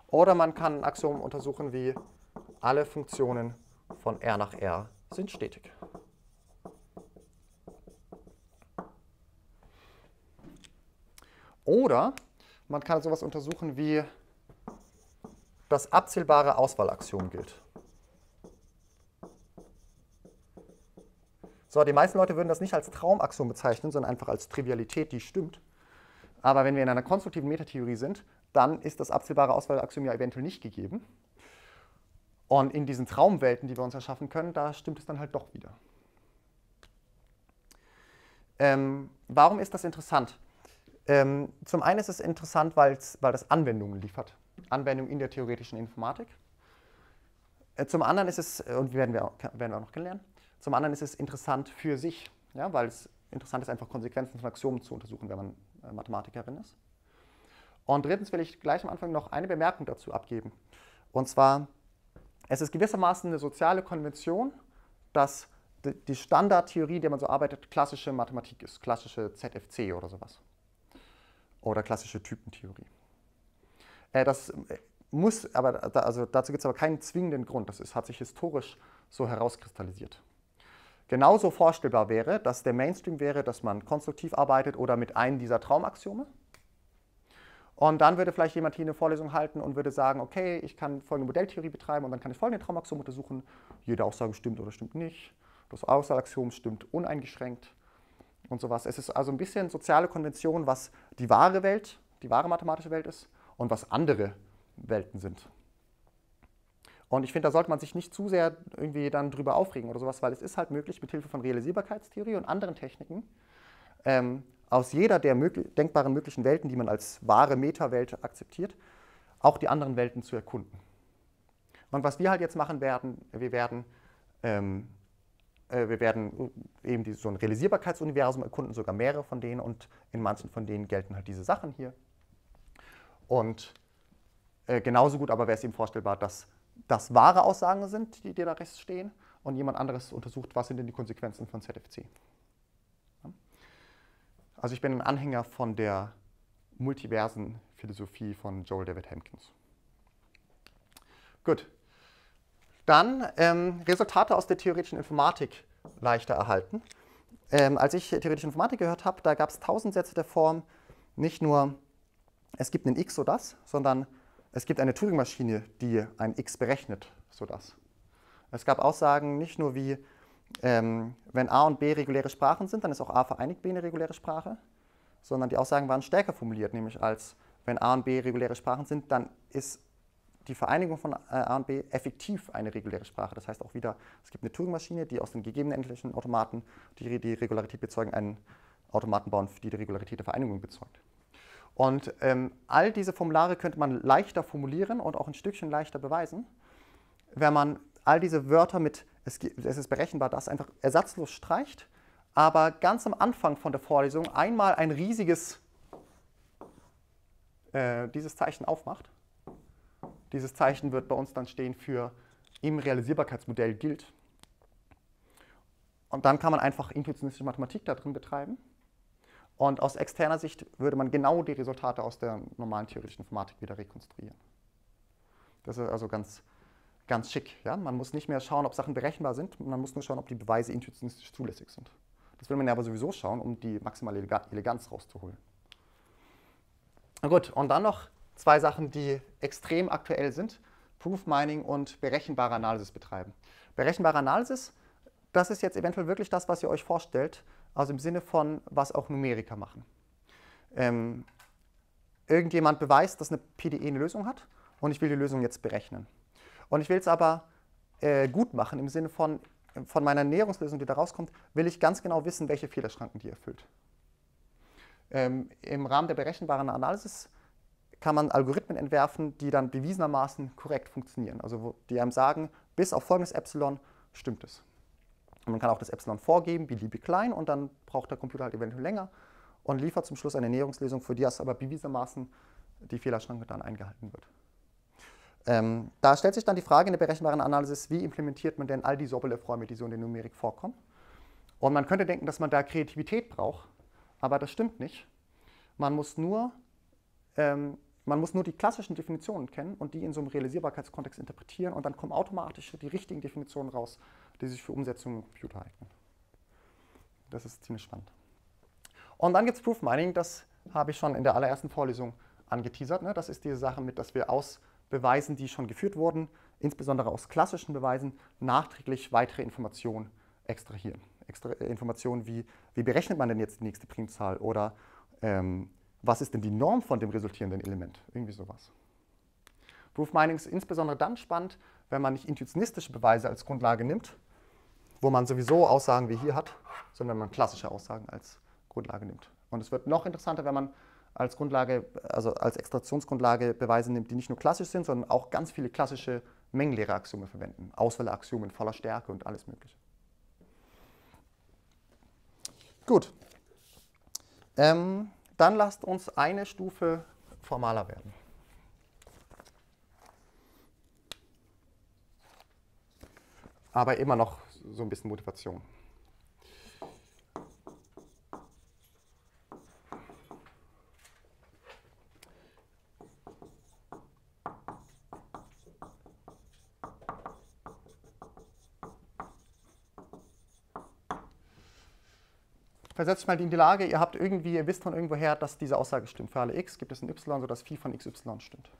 Oder man kann ein Axiom untersuchen wie alle Funktionen von R nach R sind stetig. Oder man kann sowas untersuchen wie das abzählbare Auswahlaxiom gilt. So, die meisten Leute würden das nicht als Traumaxiom bezeichnen, sondern einfach als Trivialität, die stimmt. Aber wenn wir in einer konstruktiven Metatheorie sind, dann ist das abzählbare Auswahlaxiom ja eventuell nicht gegeben. Und in diesen Traumwelten, die wir uns erschaffen können, da stimmt es dann halt doch wieder. Ähm, warum ist das interessant? Ähm, zum einen ist es interessant, weil das Anwendungen liefert. Anwendungen in der theoretischen Informatik. Äh, zum anderen ist es, und werden wir, werden wir auch noch kennenlernen, zum anderen ist es interessant für sich, ja, weil es interessant ist, einfach Konsequenzen von Axiomen zu untersuchen, wenn man äh, Mathematikerin ist. Und drittens will ich gleich am Anfang noch eine Bemerkung dazu abgeben. Und zwar, es ist gewissermaßen eine soziale Konvention, dass die Standardtheorie, der man so arbeitet, klassische Mathematik ist, klassische ZFC oder sowas oder klassische Typentheorie. Äh, das äh, muss, aber also dazu gibt es aber keinen zwingenden Grund. Das ist, hat sich historisch so herauskristallisiert. Genauso vorstellbar wäre, dass der Mainstream wäre, dass man konstruktiv arbeitet oder mit einem dieser Traumaxiome. Und dann würde vielleicht jemand hier eine Vorlesung halten und würde sagen, okay, ich kann folgende Modelltheorie betreiben und dann kann ich folgende Traumaxiome untersuchen. Jede Aussage stimmt oder stimmt nicht. Das Auswahlaxiom stimmt uneingeschränkt und sowas. Es ist also ein bisschen soziale Konvention, was die wahre Welt, die wahre mathematische Welt ist und was andere Welten sind. Und ich finde, da sollte man sich nicht zu sehr irgendwie dann drüber aufregen oder sowas, weil es ist halt möglich, mit Hilfe von Realisierbarkeitstheorie und anderen Techniken ähm, aus jeder der möglich denkbaren möglichen Welten, die man als wahre Metawelt akzeptiert, auch die anderen Welten zu erkunden. Und was wir halt jetzt machen werden, wir werden ähm, äh, wir werden eben die, so ein Realisierbarkeitsuniversum erkunden, sogar mehrere von denen und in manchen von denen gelten halt diese Sachen hier. Und äh, genauso gut aber wäre es eben vorstellbar, dass das wahre Aussagen sind, die, die da rechts stehen und jemand anderes untersucht, was sind denn die Konsequenzen von ZFC. Ja. Also ich bin ein Anhänger von der multiversen Philosophie von Joel David Hampkins. Gut. Dann ähm, Resultate aus der theoretischen Informatik leichter erhalten. Ähm, als ich theoretische Informatik gehört habe, da gab es tausend Sätze der Form, nicht nur es gibt einen x so das, sondern es gibt eine Turing-Maschine, die ein x berechnet so das. Es gab Aussagen nicht nur wie, ähm, wenn a und b reguläre Sprachen sind, dann ist auch a vereinigt b eine reguläre Sprache, sondern die Aussagen waren stärker formuliert, nämlich als wenn a und b reguläre Sprachen sind, dann ist die Vereinigung von A und B effektiv eine reguläre Sprache. Das heißt auch wieder, es gibt eine Turing-Maschine, die aus den gegebenen endlichen Automaten, die die Regularität bezeugen, einen Automaten bauen, die die Regularität der Vereinigung bezeugt. Und ähm, all diese Formulare könnte man leichter formulieren und auch ein Stückchen leichter beweisen, wenn man all diese Wörter mit es, es ist berechenbar, das einfach ersatzlos streicht, aber ganz am Anfang von der Vorlesung einmal ein riesiges äh, dieses Zeichen aufmacht. Dieses Zeichen wird bei uns dann stehen für im Realisierbarkeitsmodell gilt. Und dann kann man einfach intuitionistische Mathematik da drin betreiben. Und aus externer Sicht würde man genau die Resultate aus der normalen theoretischen Informatik wieder rekonstruieren. Das ist also ganz, ganz schick. Ja? Man muss nicht mehr schauen, ob Sachen berechenbar sind, man muss nur schauen, ob die Beweise intuitionistisch zulässig sind. Das will man ja aber sowieso schauen, um die maximale Eleganz rauszuholen. Na gut, und dann noch zwei Sachen, die extrem aktuell sind. Proof Mining und berechenbare Analysis betreiben. Berechenbare Analysis, das ist jetzt eventuell wirklich das, was ihr euch vorstellt, also im Sinne von, was auch Numeriker machen. Ähm, irgendjemand beweist, dass eine PDE eine Lösung hat und ich will die Lösung jetzt berechnen. Und ich will es aber äh, gut machen im Sinne von, von meiner Näherungslösung, die da rauskommt, will ich ganz genau wissen, welche Fehlerschranken die erfüllt. Ähm, Im Rahmen der berechenbaren Analysis kann man Algorithmen entwerfen, die dann bewiesenermaßen korrekt funktionieren. Also die einem sagen, bis auf folgendes Epsilon stimmt es. Und man kann auch das Epsilon vorgeben, beliebig klein, und dann braucht der Computer halt eventuell länger und liefert zum Schluss eine Näherungslösung, für die es aber bewiesenermaßen die Fehlerschranke dann eingehalten wird. Ähm, da stellt sich dann die Frage in der berechenbaren Analysis, wie implementiert man denn all die Sobolev-Räume, die so in der Numerik vorkommen. Und man könnte denken, dass man da Kreativität braucht, aber das stimmt nicht. Man muss nur, ähm, man muss nur die klassischen Definitionen kennen und die in so einem Realisierbarkeitskontext interpretieren und dann kommen automatisch die richtigen Definitionen raus, die sich für Umsetzungen im Computer eignen. Das ist ziemlich spannend. Und dann gibt es Proof Mining, das habe ich schon in der allerersten Vorlesung angeteasert. Ne? Das ist diese Sache mit, dass wir aus Beweisen, die schon geführt wurden, insbesondere aus klassischen Beweisen, nachträglich weitere Informationen extrahieren. Extra äh, Informationen wie, wie berechnet man denn jetzt die nächste Primzahl oder ähm, was ist denn die Norm von dem resultierenden Element? Irgendwie sowas. Proof Mining ist insbesondere dann spannend, wenn man nicht intuitionistische Beweise als Grundlage nimmt, wo man sowieso Aussagen wie hier hat, sondern wenn man klassische Aussagen als Grundlage nimmt. Und es wird noch interessanter, wenn man als Grundlage, also als Extraktionsgrundlage Beweise nimmt, die nicht nur klassisch sind, sondern auch ganz viele klassische Mengenlehre-Axiome verwenden. Auswahlaxiome in voller Stärke und alles Mögliche. Gut. Ähm, dann lasst uns eine Stufe formaler werden. Aber immer noch so ein bisschen Motivation. Versetzt mal in die Lage, ihr habt irgendwie, ihr wisst von irgendwoher, dass diese Aussage stimmt. Für alle x gibt es ein y, sodass phi von xy stimmt.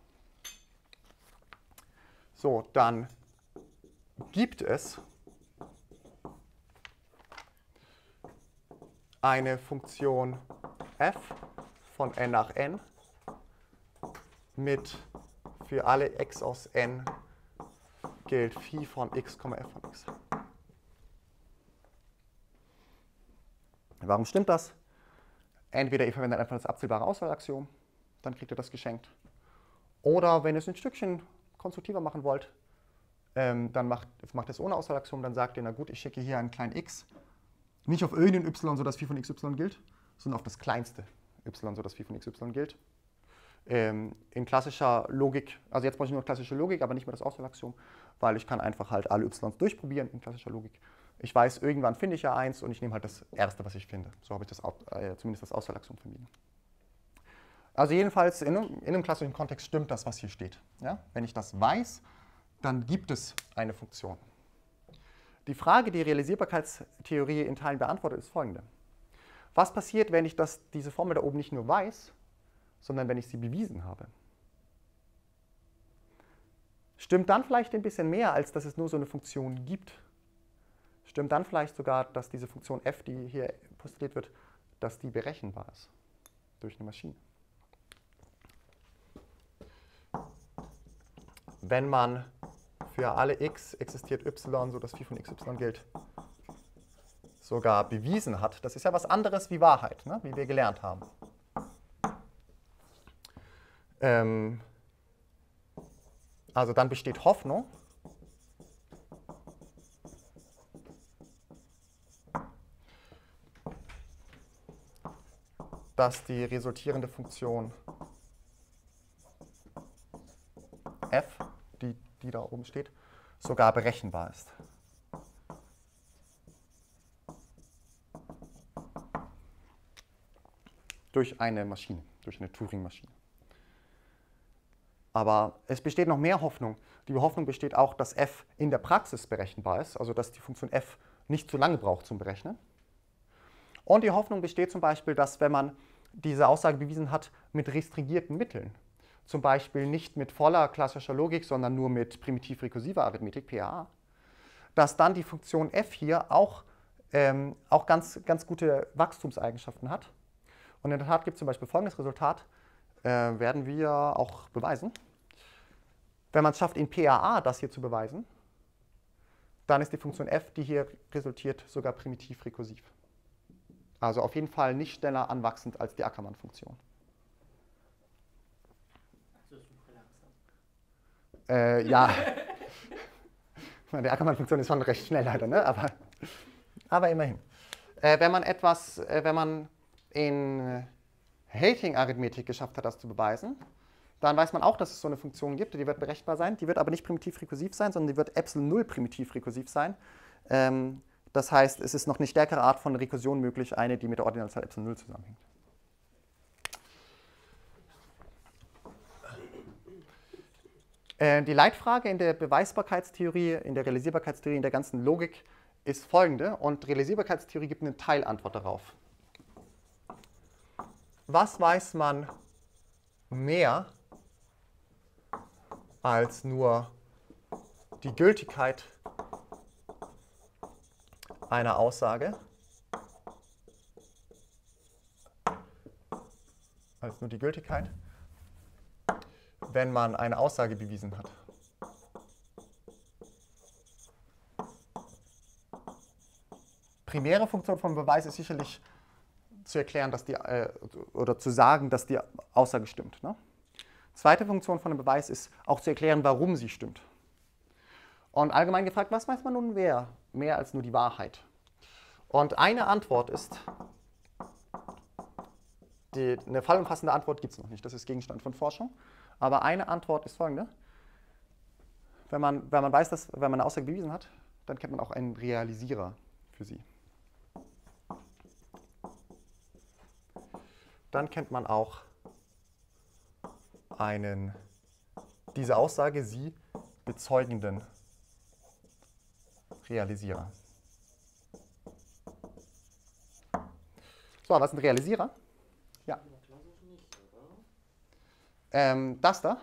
So, dann gibt es eine Funktion f von n nach n mit für alle x aus n gilt phi von x, f von x. Warum stimmt das? Entweder ihr verwendet einfach das abzählbare Auswahlaxiom, dann kriegt ihr das geschenkt. Oder wenn ihr es ein Stückchen konstruktiver machen wollt, ähm, dann macht, macht es ohne Auswahlaxiom, dann sagt ihr, na gut, ich schicke hier einen kleinen x, nicht auf irgendein y, sodass phi von xy gilt, sondern auf das kleinste y, sodass phi von xy gilt. Ähm, in klassischer Logik, also jetzt brauche ich nur klassische Logik, aber nicht mehr das Auswahlaxiom, weil ich kann einfach halt alle y durchprobieren in klassischer Logik Ich weiß, irgendwann finde ich ja eins und ich nehme halt das Erste, was ich finde. So habe ich das, äh, zumindest das Auswahlaxiom vermieden. Also jedenfalls in einem, in einem, klassischen Kontext stimmt das, was hier steht. Ja? Wenn ich das weiß, dann gibt es eine Funktion. Die Frage, die Realisierbarkeitstheorie in Teilen beantwortet, ist folgende. Was passiert, wenn ich das, diese Formel da oben nicht nur weiß, sondern wenn ich sie bewiesen habe? Stimmt dann vielleicht ein bisschen mehr, als dass es nur so eine Funktion gibt? Stimmt dann vielleicht sogar, dass diese Funktion f, die hier postuliert wird, dass die berechenbar ist durch eine Maschine? Wenn man für alle x existiert y, sodass phi von xy gilt, sogar bewiesen hat, das ist ja was anderes wie Wahrheit, ne? wie wir gelernt haben. Ähm, also dann besteht Hoffnung, dass die resultierende Funktion f, die, die da oben steht, sogar berechenbar ist. Durch eine Maschine, durch eine Turing-Maschine. Aber es besteht noch mehr Hoffnung. Die Hoffnung besteht auch, dass f in der Praxis berechenbar ist, also dass die Funktion f nicht zu lange braucht zum Berechnen. Und die Hoffnung besteht zum Beispiel, dass wenn man diese Aussage bewiesen hat mit restringierten Mitteln, zum Beispiel nicht mit voller klassischer Logik, sondern nur mit primitiv-rekursiver Arithmetik, PAA, dass dann die Funktion f hier auch, ähm, auch ganz, ganz gute Wachstumseigenschaften hat. Und in der Tat gibt es zum Beispiel folgendes Resultat, äh, werden wir auch beweisen. Wenn man es schafft, in PAA das hier zu beweisen, dann ist die Funktion f, die hier resultiert, sogar primitiv rekursiv. Also auf jeden Fall nicht schneller anwachsend als die Ackermann-Funktion. Also super langsam. Äh, ja, (laughs) die Ackermann-Funktion ist schon recht schnell leider, ne? aber, aber immerhin. Äh, wenn man etwas, äh, wenn man in Hating-Arithmetik geschafft hat, das zu beweisen, dann weiß man auch, dass es so eine Funktion gibt, die wird berechenbar sein. Die wird aber nicht primitiv-rekursiv sein, sondern die wird Epsilon 0 primitiv-rekursiv sein. Ähm, das heißt, es ist noch eine stärkere Art von Rekursion möglich, eine, die mit der Ordinalzahl Epsilon 0 zusammenhängt. Äh, die Leitfrage in der Beweisbarkeitstheorie, in der Realisierbarkeitstheorie, in der ganzen Logik ist folgende und Realisierbarkeitstheorie gibt eine Teilantwort darauf. Was weiß man mehr als nur die Gültigkeit einer Aussage, als nur die Gültigkeit, wenn man eine Aussage bewiesen hat. Primäre Funktion vom Beweis ist sicherlich zu erklären, dass die, äh, oder zu sagen, dass die Aussage stimmt. Ne? Zweite Funktion von einem Beweis ist auch zu erklären, warum sie stimmt. Und allgemein gefragt, was weiß man nun mehr? Mehr als nur die Wahrheit. Und eine Antwort ist, die, eine fallumfassende Antwort gibt es noch nicht, das ist Gegenstand von Forschung. Aber eine Antwort ist folgende. Wenn man, wenn man weiß, dass, wenn man eine Aussage bewiesen hat, dann kennt man auch einen Realisierer für sie. Dann kennt man auch einen, diese Aussage, sie bezeugenden Realisierer. So, was ist ein Realisierer? Ja. Ähm, das da?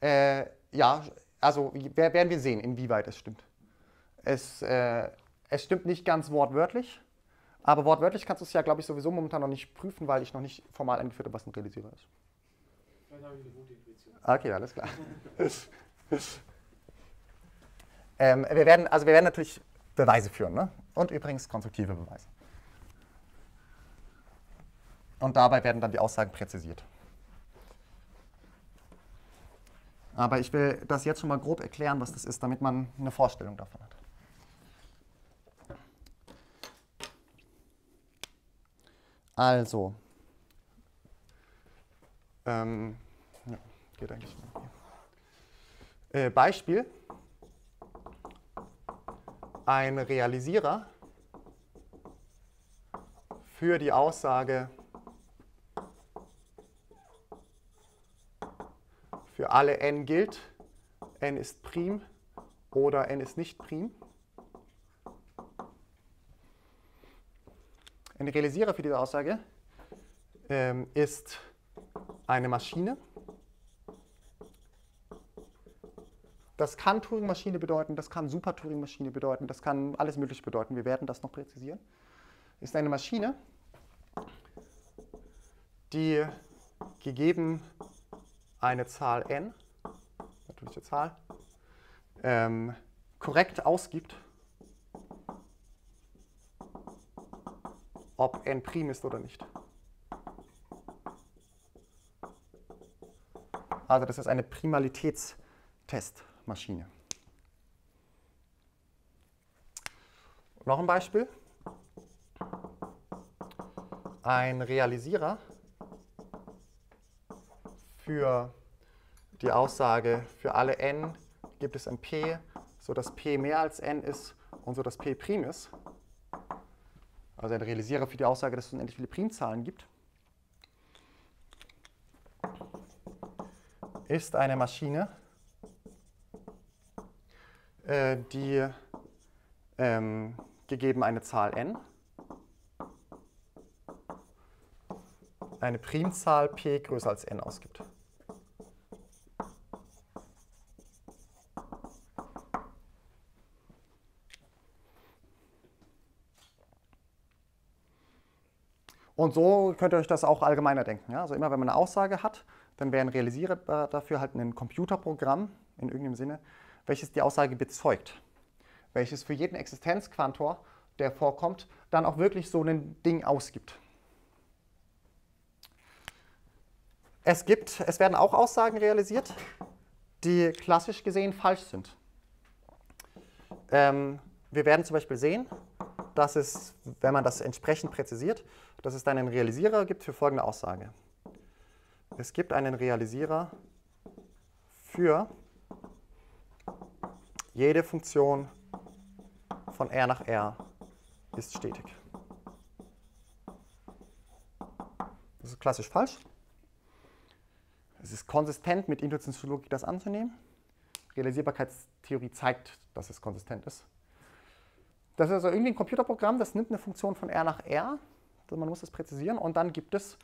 Äh, ja, also werden wir sehen, inwieweit es stimmt. Es, äh, es stimmt nicht ganz wortwörtlich, aber wortwörtlich kannst du es ja, glaube ich, sowieso momentan noch nicht prüfen, weil ich noch nicht formal eingeführt habe, was ein Realisierer ist. Vielleicht habe ich eine gute Intuition. Okay, alles klar. (laughs) ähm, wir, werden, also wir werden natürlich Beweise führen, ne? und übrigens konstruktive Beweise. Und dabei werden dann die Aussagen präzisiert. Aber ich will das jetzt schon mal grob erklären, was das ist, damit man eine Vorstellung davon hat. Also, ähm, ja, geht eigentlich mal. Äh, Beispiel. Ein Realisierer für die Aussage für alle n gilt, n ist prim oder n ist nicht prim. Ein Realisierer für diese Aussage ähm, ist eine Maschine. Das kann Turing-Maschine bedeuten, das kann Super-Turing-Maschine bedeuten, das kann alles Mögliche bedeuten. Wir werden das noch präzisieren. Ist eine Maschine, die gegeben eine Zahl n, natürliche Zahl, ähm, korrekt ausgibt, ob n prim ist oder nicht. Also das ist eine Primalitätstestmaschine. Noch ein Beispiel. Ein Realisierer für die Aussage, für alle n gibt es ein p, sodass p mehr als n ist und so dass p prim ist. Also ein Realisierer für die Aussage, dass es unendlich viele Primzahlen gibt. Ist eine Maschine, äh, die ähm, gegeben eine Zahl n, eine Primzahl p größer als n ausgibt. Und so könnt ihr euch das auch allgemeiner denken. Ja? Also immer wenn man eine Aussage hat, dann wäre ein Realisierer dafür halt ein Computerprogramm in irgendeinem Sinne, welches die Aussage bezeugt. Welches für jeden Existenzquantor, der vorkommt, dann auch wirklich so ein Ding ausgibt. Es, gibt, es werden auch Aussagen realisiert, die klassisch gesehen falsch sind. Ähm, wir werden zum Beispiel sehen, dass es, wenn man das entsprechend präzisiert, dass es dann einen Realisierer gibt für folgende Aussage. Es gibt einen Realisierer für jede Funktion von R nach R ist stetig. Das ist klassisch falsch. Es ist konsistent mit Intuitionslogik das anzunehmen. Realisierbarkeitstheorie zeigt, dass es konsistent ist. Das ist also irgendwie ein Computerprogramm, das nimmt eine Funktion von R nach R, also man muss das präzisieren, und dann gibt es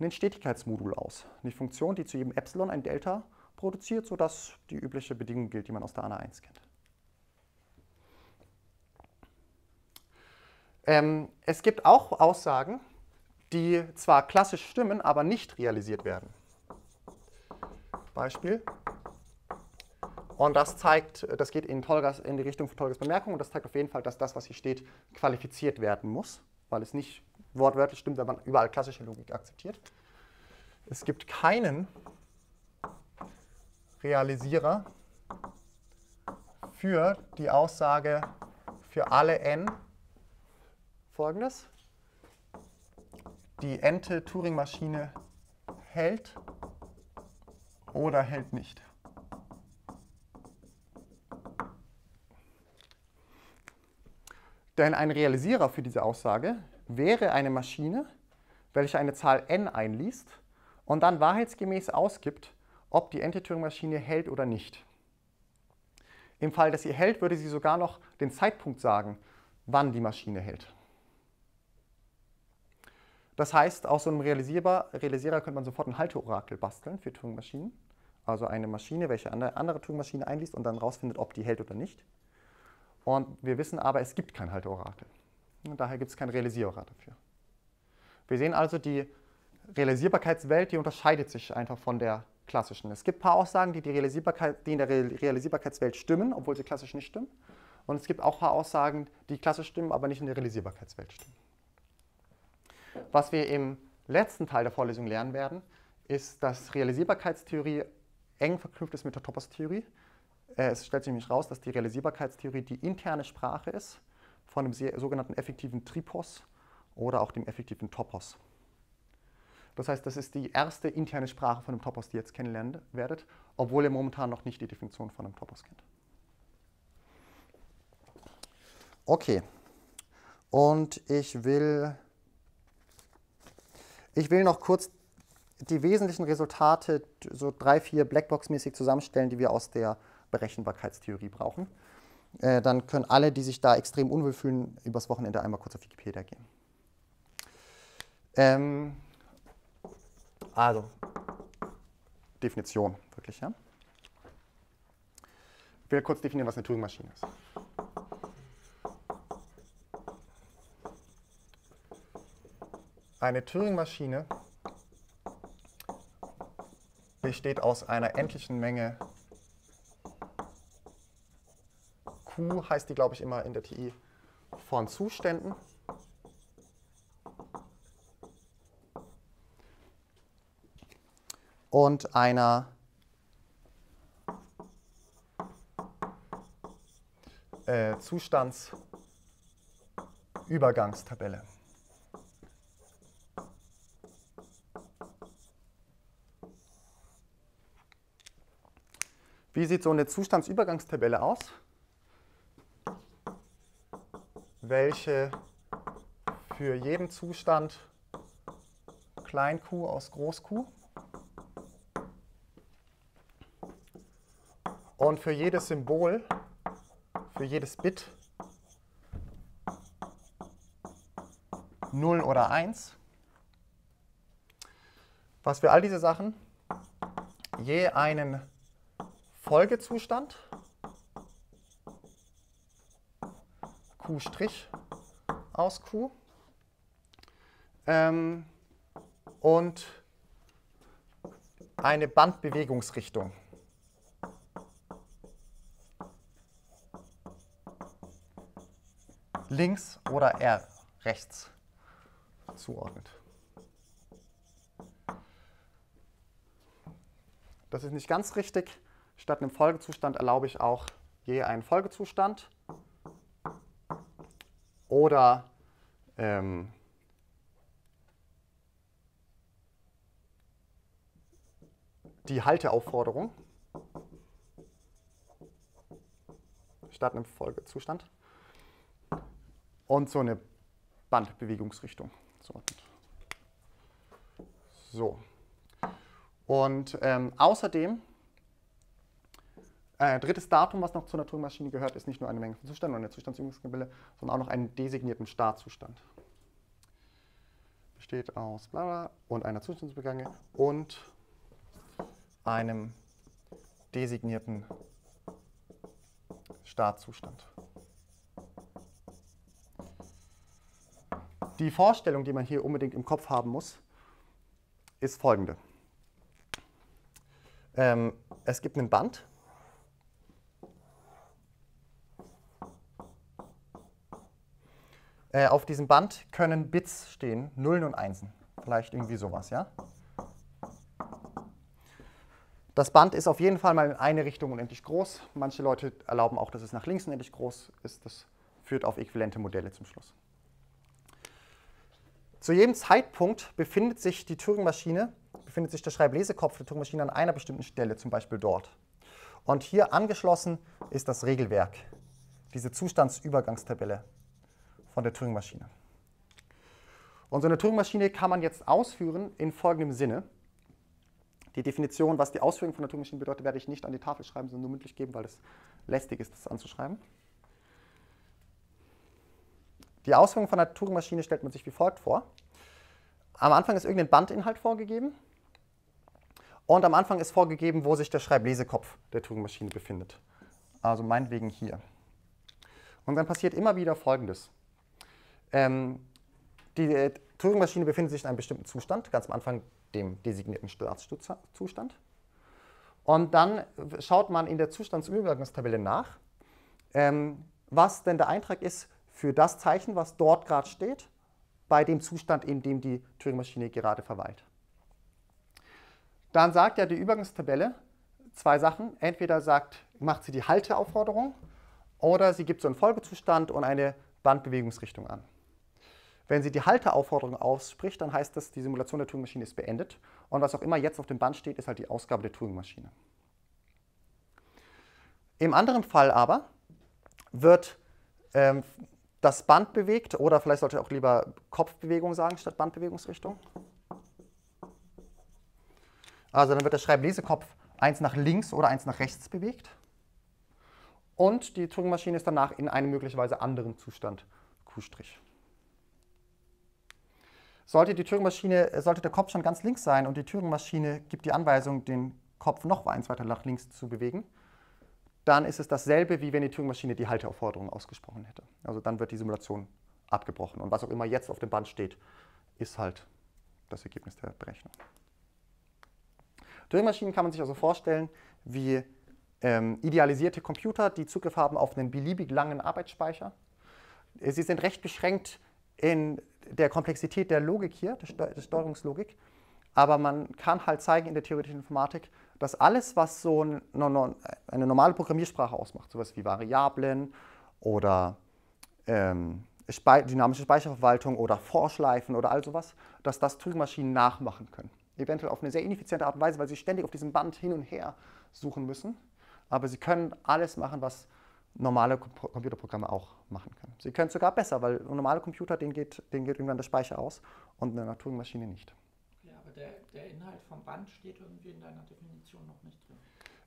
ein Stetigkeitsmodul aus. Eine Funktion, die zu jedem Epsilon ein Delta produziert, sodass die übliche Bedingung gilt, die man aus der ANA 1 kennt. Ähm, es gibt auch Aussagen, die zwar klassisch stimmen, aber nicht realisiert werden. Beispiel. Und das zeigt, das geht in, Tolgas, in die Richtung von Tolgas Bemerkung und das zeigt auf jeden Fall, dass das, was hier steht, qualifiziert werden muss, weil es nicht wortwörtlich stimmt, wenn man überall klassische Logik akzeptiert. Es gibt keinen Realisierer für die Aussage für alle n folgendes. Die ente Turing-Maschine hält oder hält nicht. Denn ein Realisierer für diese Aussage wäre eine Maschine, welche eine Zahl n einliest und dann wahrheitsgemäß ausgibt, ob die Ente-Turing-Maschine hält oder nicht. Im Fall, dass sie hält, würde sie sogar noch den Zeitpunkt sagen, wann die Maschine hält. Das heißt, aus so einem Realisierer, Realisierer könnte man sofort ein Halteorakel basteln für Turing-Maschinen. Also eine Maschine, welche eine andere Turing-Maschine einliest und dann rausfindet, ob die hält oder nicht. Und wir wissen aber, es gibt kein Halteorakel. Daher gibt es kein Realisierer dafür. Wir sehen also, die Realisierbarkeitswelt, die unterscheidet sich einfach von der klassischen. Es gibt ein paar Aussagen, die, die, die in der Realisierbarkeitswelt stimmen, obwohl sie klassisch nicht stimmen. Und es gibt auch ein paar Aussagen, die klassisch stimmen, aber nicht in der Realisierbarkeitswelt stimmen. Was wir im letzten Teil der Vorlesung lernen werden, ist, dass Realisierbarkeitstheorie eng verknüpft ist mit der Topos-Theorie. Äh, es stellt sich nämlich raus, dass die Realisierbarkeitstheorie die interne Sprache ist von dem sogenannten effektiven Tripos oder auch dem effektiven Topos. Das heißt, das ist die erste interne Sprache von einem Topos, die ihr jetzt kennenlernen werdet, obwohl ihr momentan noch nicht die Definition von einem Topos kennt. Okay. Und ich will, ich will noch kurz die wesentlichen Resultate, so drei, vier Blackbox-mäßig zusammenstellen, die wir aus der Berechenbarkeitstheorie brauchen. Äh, dann können alle, die sich da extrem unwohl fühlen, übers Wochenende einmal kurz auf Wikipedia gehen. Ähm, also, Definition, wirklich, ja. Ich will kurz definieren, was eine Turing-Maschine ist. Eine Turing-Maschine besteht aus einer endlichen Menge Q, heißt die, glaube ich, immer in der TI, von Zuständen. Und einer äh, Zustandsübergangstabelle. Wie sieht so eine Zustandsübergangstabelle aus? Welche für jeden Zustand klein q aus groß Q und für jedes Symbol, für jedes Bit 0 oder 1, was für all diese Sachen je einen Folgezustand Q' aus Q ähm, und eine Bandbewegungsrichtung. Links oder R rechts zuordnet. Das ist nicht ganz richtig. Statt einem Folgezustand erlaube ich auch je einen Folgezustand oder ähm, die Halteaufforderung statt einem Folgezustand und so eine Bandbewegungsrichtung. So. Und ähm, außerdem äh, drittes Datum, was noch zur Naturmaschine gehört, ist nicht nur eine Menge von Zuständen und eine Zustandsübungstabelle, sondern auch noch einen designierten Startzustand. Besteht aus bla bla und einer Zustandsbegange und einem designierten Startzustand. Die Vorstellung, die man hier unbedingt im Kopf haben muss, ist folgende. Ähm, es gibt ein Band, Äh, auf diesem Band können Bits stehen, Nullen und Einsen. Vielleicht irgendwie sowas, ja? Das Band ist auf jeden Fall mal in eine Richtung unendlich groß. Manche Leute erlauben auch, dass es nach links unendlich groß ist. Das führt auf äquivalente Modelle zum Schluss. Zu jedem Zeitpunkt befindet sich die Turing-Maschine, befindet sich der Schreiblesekopf der Turing-Maschine an einer bestimmten Stelle, zum Beispiel dort. Und hier angeschlossen ist das Regelwerk, diese Zustandsübergangstabelle von der Turing-Maschine. Und so eine Turing-Maschine kann man jetzt ausführen in folgendem Sinne. Die Definition, was die Ausführung von der Turing-Maschine bedeutet, werde ich nicht an die Tafel schreiben, sondern nur mündlich geben, weil es lästig ist, das anzuschreiben. Die Ausführung von der Turing-Maschine stellt man sich wie folgt vor. Am Anfang ist irgendein Bandinhalt vorgegeben und am Anfang ist vorgegeben, wo sich der Schreiblesekopf der Turing-Maschine befindet. Also meinetwegen hier. Und dann passiert immer wieder Folgendes. Ähm, die äh, Turing-Maschine befindet sich in einem bestimmten Zustand, ganz am Anfang dem designierten Startzustand. Und dann schaut man in der Zustandsübergangstabelle nach, ähm, was denn der Eintrag ist für das Zeichen, was dort gerade steht, bei dem Zustand, in dem die Turing-Maschine gerade verweilt. Dann sagt ja die Übergangstabelle zwei Sachen. Entweder sagt, macht sie die Halteaufforderung oder sie gibt so einen Folgezustand und eine Bandbewegungsrichtung an. Wenn sie die Halteaufforderung ausspricht, dann heißt das, die Simulation der Turing-Maschine ist beendet. Und was auch immer jetzt auf dem Band steht, ist halt die Ausgabe der Turing-Maschine. Im anderen Fall aber wird ähm, das Band bewegt, oder vielleicht sollte ich auch lieber Kopfbewegung sagen statt Bandbewegungsrichtung. Also dann wird der Schreiblesekopf eins nach links oder eins nach rechts bewegt. Und die Turing-Maschine ist danach in einem möglicherweise anderen Zustand Q'. Sollte, die Turing-Maschine, sollte der Kopf schon ganz links sein und die Turing-Maschine gibt die Anweisung, den Kopf noch eins weiter nach links zu bewegen, dann ist es dasselbe, wie wenn die Turing-Maschine die Halteaufforderung ausgesprochen hätte. Also dann wird die Simulation abgebrochen. Und was auch immer jetzt auf dem Band steht, ist halt das Ergebnis der Berechnung. Turing-Maschinen kann man sich also vorstellen wie ähm, idealisierte Computer, die Zugriff haben auf einen beliebig langen Arbeitsspeicher. Sie sind recht beschränkt in der Komplexität der Logik hier, der Steuerungslogik. Aber man kann halt zeigen in der theoretischen Informatik, dass alles, was so eine normale Programmiersprache ausmacht, sowas wie Variablen oder ähm, dynamische Speicherverwaltung oder Vorschleifen oder all sowas, dass das Turing-Maschinen nachmachen können. Eventuell auf eine sehr ineffiziente Art und Weise, weil sie ständig auf diesem Band hin und her suchen müssen. Aber sie können alles machen, was normale Computerprogramme auch machen können. Sie können es sogar besser, weil ein normaler Computer, den geht, geht irgendwann der Speicher aus und eine Turing-Maschine nicht. Ja, aber der, der Inhalt vom Band steht irgendwie in deiner Definition noch nicht drin.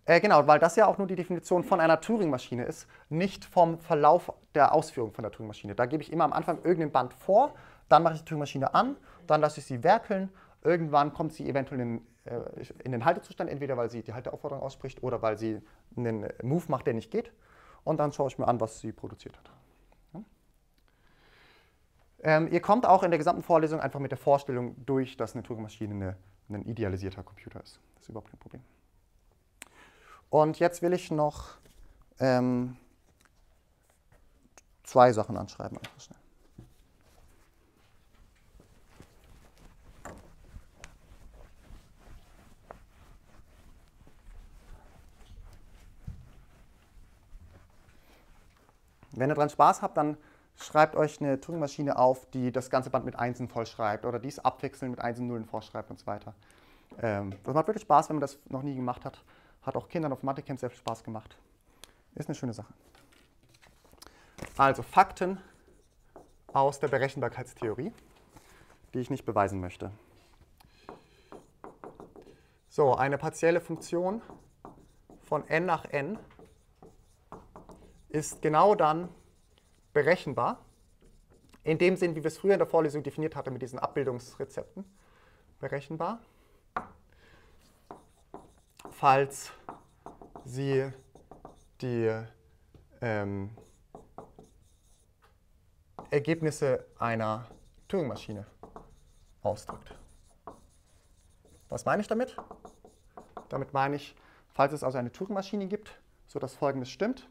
Äh, genau, weil das ja auch nur die Definition von einer Turing-Maschine ist, nicht vom Verlauf der Ausführung von der Turing-Maschine. Da gebe ich immer am Anfang irgendein Band vor, dann mache ich die Turing-Maschine an, dann lasse ich sie werkeln, irgendwann kommt sie eventuell in, äh, in den Haltezustand, entweder weil sie die Halteaufforderung ausspricht oder weil sie einen Move macht, der nicht geht und dann schaue ich mir an, was sie produziert hat. Ähm, ihr kommt auch in der gesamten Vorlesung einfach mit der Vorstellung durch, dass eine Turing-Maschine ein idealisierter Computer ist. Das ist überhaupt kein Problem. Und jetzt will ich noch ähm, zwei Sachen anschreiben. Einfach schnell. Wenn ihr daran Spaß habt, dann schreibt euch eine Turing-Maschine auf, die das ganze Band mit Einsen vollschreibt oder dies abwechselnd mit Einsen, Nullen vorschreibt und so weiter. Ähm, das macht wirklich Spaß, wenn man das noch nie gemacht hat. Hat auch Kindern auf Mathe-Camp sehr viel Spaß gemacht. Ist eine schöne Sache. Also Fakten aus der Berechenbarkeitstheorie, die ich nicht beweisen möchte. So, eine partielle Funktion von n nach n ist genau dann berechenbar, in dem Sinn, wie wir es früher in der Vorlesung definiert hatten mit diesen Abbildungsrezepten, berechenbar, falls sie die ähm, Ergebnisse einer Turing-Maschine ausdrückt. Was meine ich damit? Damit meine ich, falls es also eine Turing-Maschine gibt, sodass Folgendes stimmt.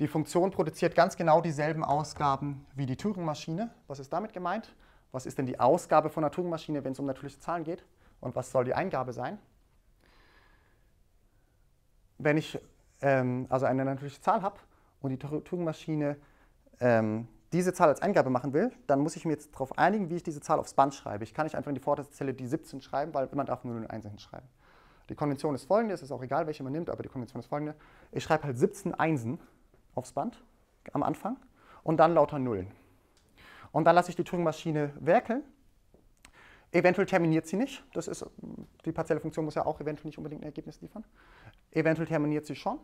Die Funktion produziert ganz genau dieselben Ausgaben wie die Turing-Maschine. Was ist damit gemeint? Was ist denn die Ausgabe von einer Turing-Maschine, wenn es um natürliche Zahlen geht? Und was soll die Eingabe sein? Wenn ich ähm, also eine natürliche Zahl habe und die Turing-Maschine ähm, diese Zahl als Eingabe machen will, dann muss ich mir jetzt darauf einigen, wie ich diese Zahl aufs Band schreibe. Ich kann nicht einfach in die vorderste Zelle die 17 schreiben, weil man darf nur eine 1 hinschreiben. Die Konvention ist folgende, es ist auch egal, welche man nimmt, aber die Konvention ist folgende. Ich schreibe halt 17 Einsen aufs Band am Anfang und dann lauter Nullen. Und dann lasse ich die Turing-Maschine werkeln. Eventuell terminiert sie nicht. Das ist, die partielle Funktion muss ja auch eventuell nicht unbedingt ein Ergebnis liefern. Eventuell terminiert sie schon.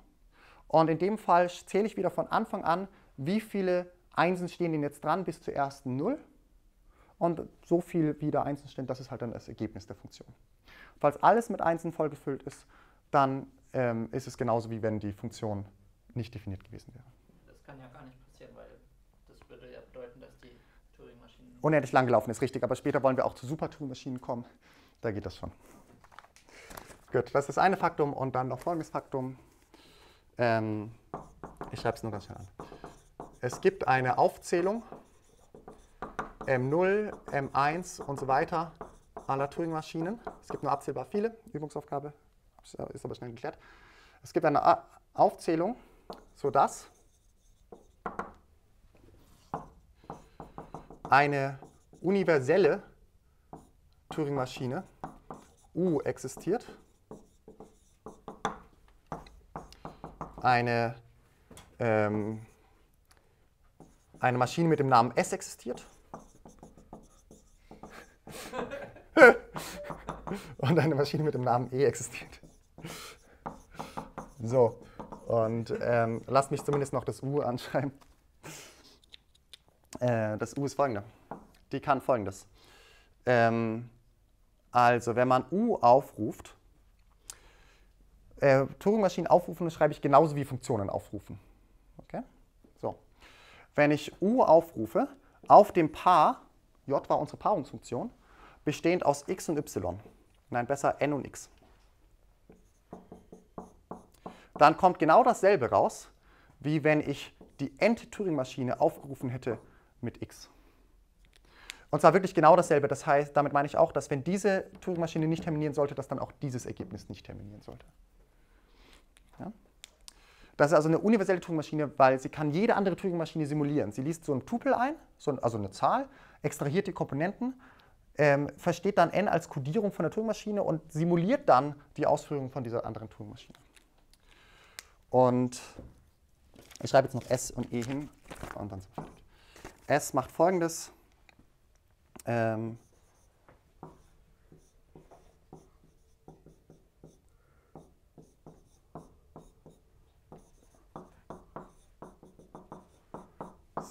Und in dem Fall zähle ich wieder von Anfang an, wie viele Einsen stehen denn jetzt dran bis zur ersten Null. Und so viel wie da Einsen stehen, das ist halt dann das Ergebnis der Funktion. Falls alles mit Einsen vollgefüllt ist, dann ähm, ist es genauso wie wenn die Funktion nicht definiert gewesen wäre. Das kann ja gar nicht passieren, weil das würde ja bedeuten, dass die Turing-Maschine. Unendlich lang gelaufen ist, richtig. Aber später wollen wir auch zu Super-Turing-Maschinen kommen. Da geht das schon. Gut, das ist das eine Faktum und dann noch folgendes Faktum. Ähm, ich schreibe es nur ganz schnell an. Es gibt eine Aufzählung M0, M1 und so weiter aller Turing-Maschinen. Es gibt nur abzählbar viele, Übungsaufgabe, ist aber schnell geklärt. Es gibt eine Aufzählung sodass eine universelle Turing-Maschine U existiert, eine ähm, eine Maschine mit dem Namen S existiert. (laughs) und eine Maschine mit dem Namen E existiert. So, und ähm, lasst mich zumindest noch das U (laughs) anschreiben. Äh, das U ist folgende. Die kann folgendes. Ähm, also, wenn man U aufruft, äh, Turing-Maschinen aufrufen, schreibe ich genauso wie Funktionen aufrufen. Okay? So. Wenn ich U aufrufe, auf dem Paar, J war unsere Paarungsfunktion, bestehend aus x und y. Nein, besser n und x. Dann kommt genau dasselbe raus, wie wenn ich die End-Turing-Maschine aufgerufen hätte mit x. Und zwar wirklich genau dasselbe. Das heißt, damit meine ich auch, dass wenn diese Turing-Maschine nicht terminieren sollte, dass dann auch dieses Ergebnis nicht terminieren sollte. Ja? Das ist also eine universelle Turing-Maschine, weil sie kann jede andere Turing-Maschine simulieren. Sie liest so ein Tupel ein, so ein, also eine Zahl, extrahiert die Komponenten, ähm, versteht dann n als Kodierung von der Turing-Maschine und simuliert dann die Ausführung von dieser anderen Turing-Maschine. Und ich schreibe jetzt noch S und E hin und dann wir fertig. S macht folgendes. Ähm,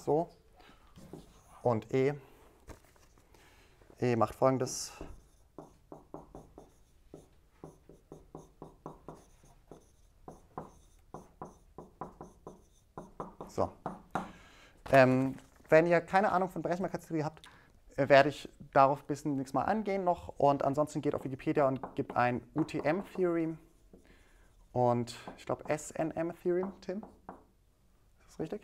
so. Und E. E macht folgendes. So. Ähm, wenn ihr keine Ahnung von Berechenbarkeitstheorie habt, äh, werde ich darauf bis nächstes Mal angehen noch. Und ansonsten geht auf Wikipedia und gibt ein UTM-Theorem und ich glaube SNM-Theorem, Tim. Ist das richtig?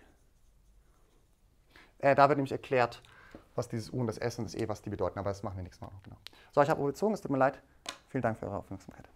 Äh, da wird nämlich erklärt, was dieses U und das S und das E, was die bedeuten. Aber das machen wir nächstes Mal noch. Genau. So, ich habe überzogen, es tut mir leid. Vielen Dank für eure Aufmerksamkeit.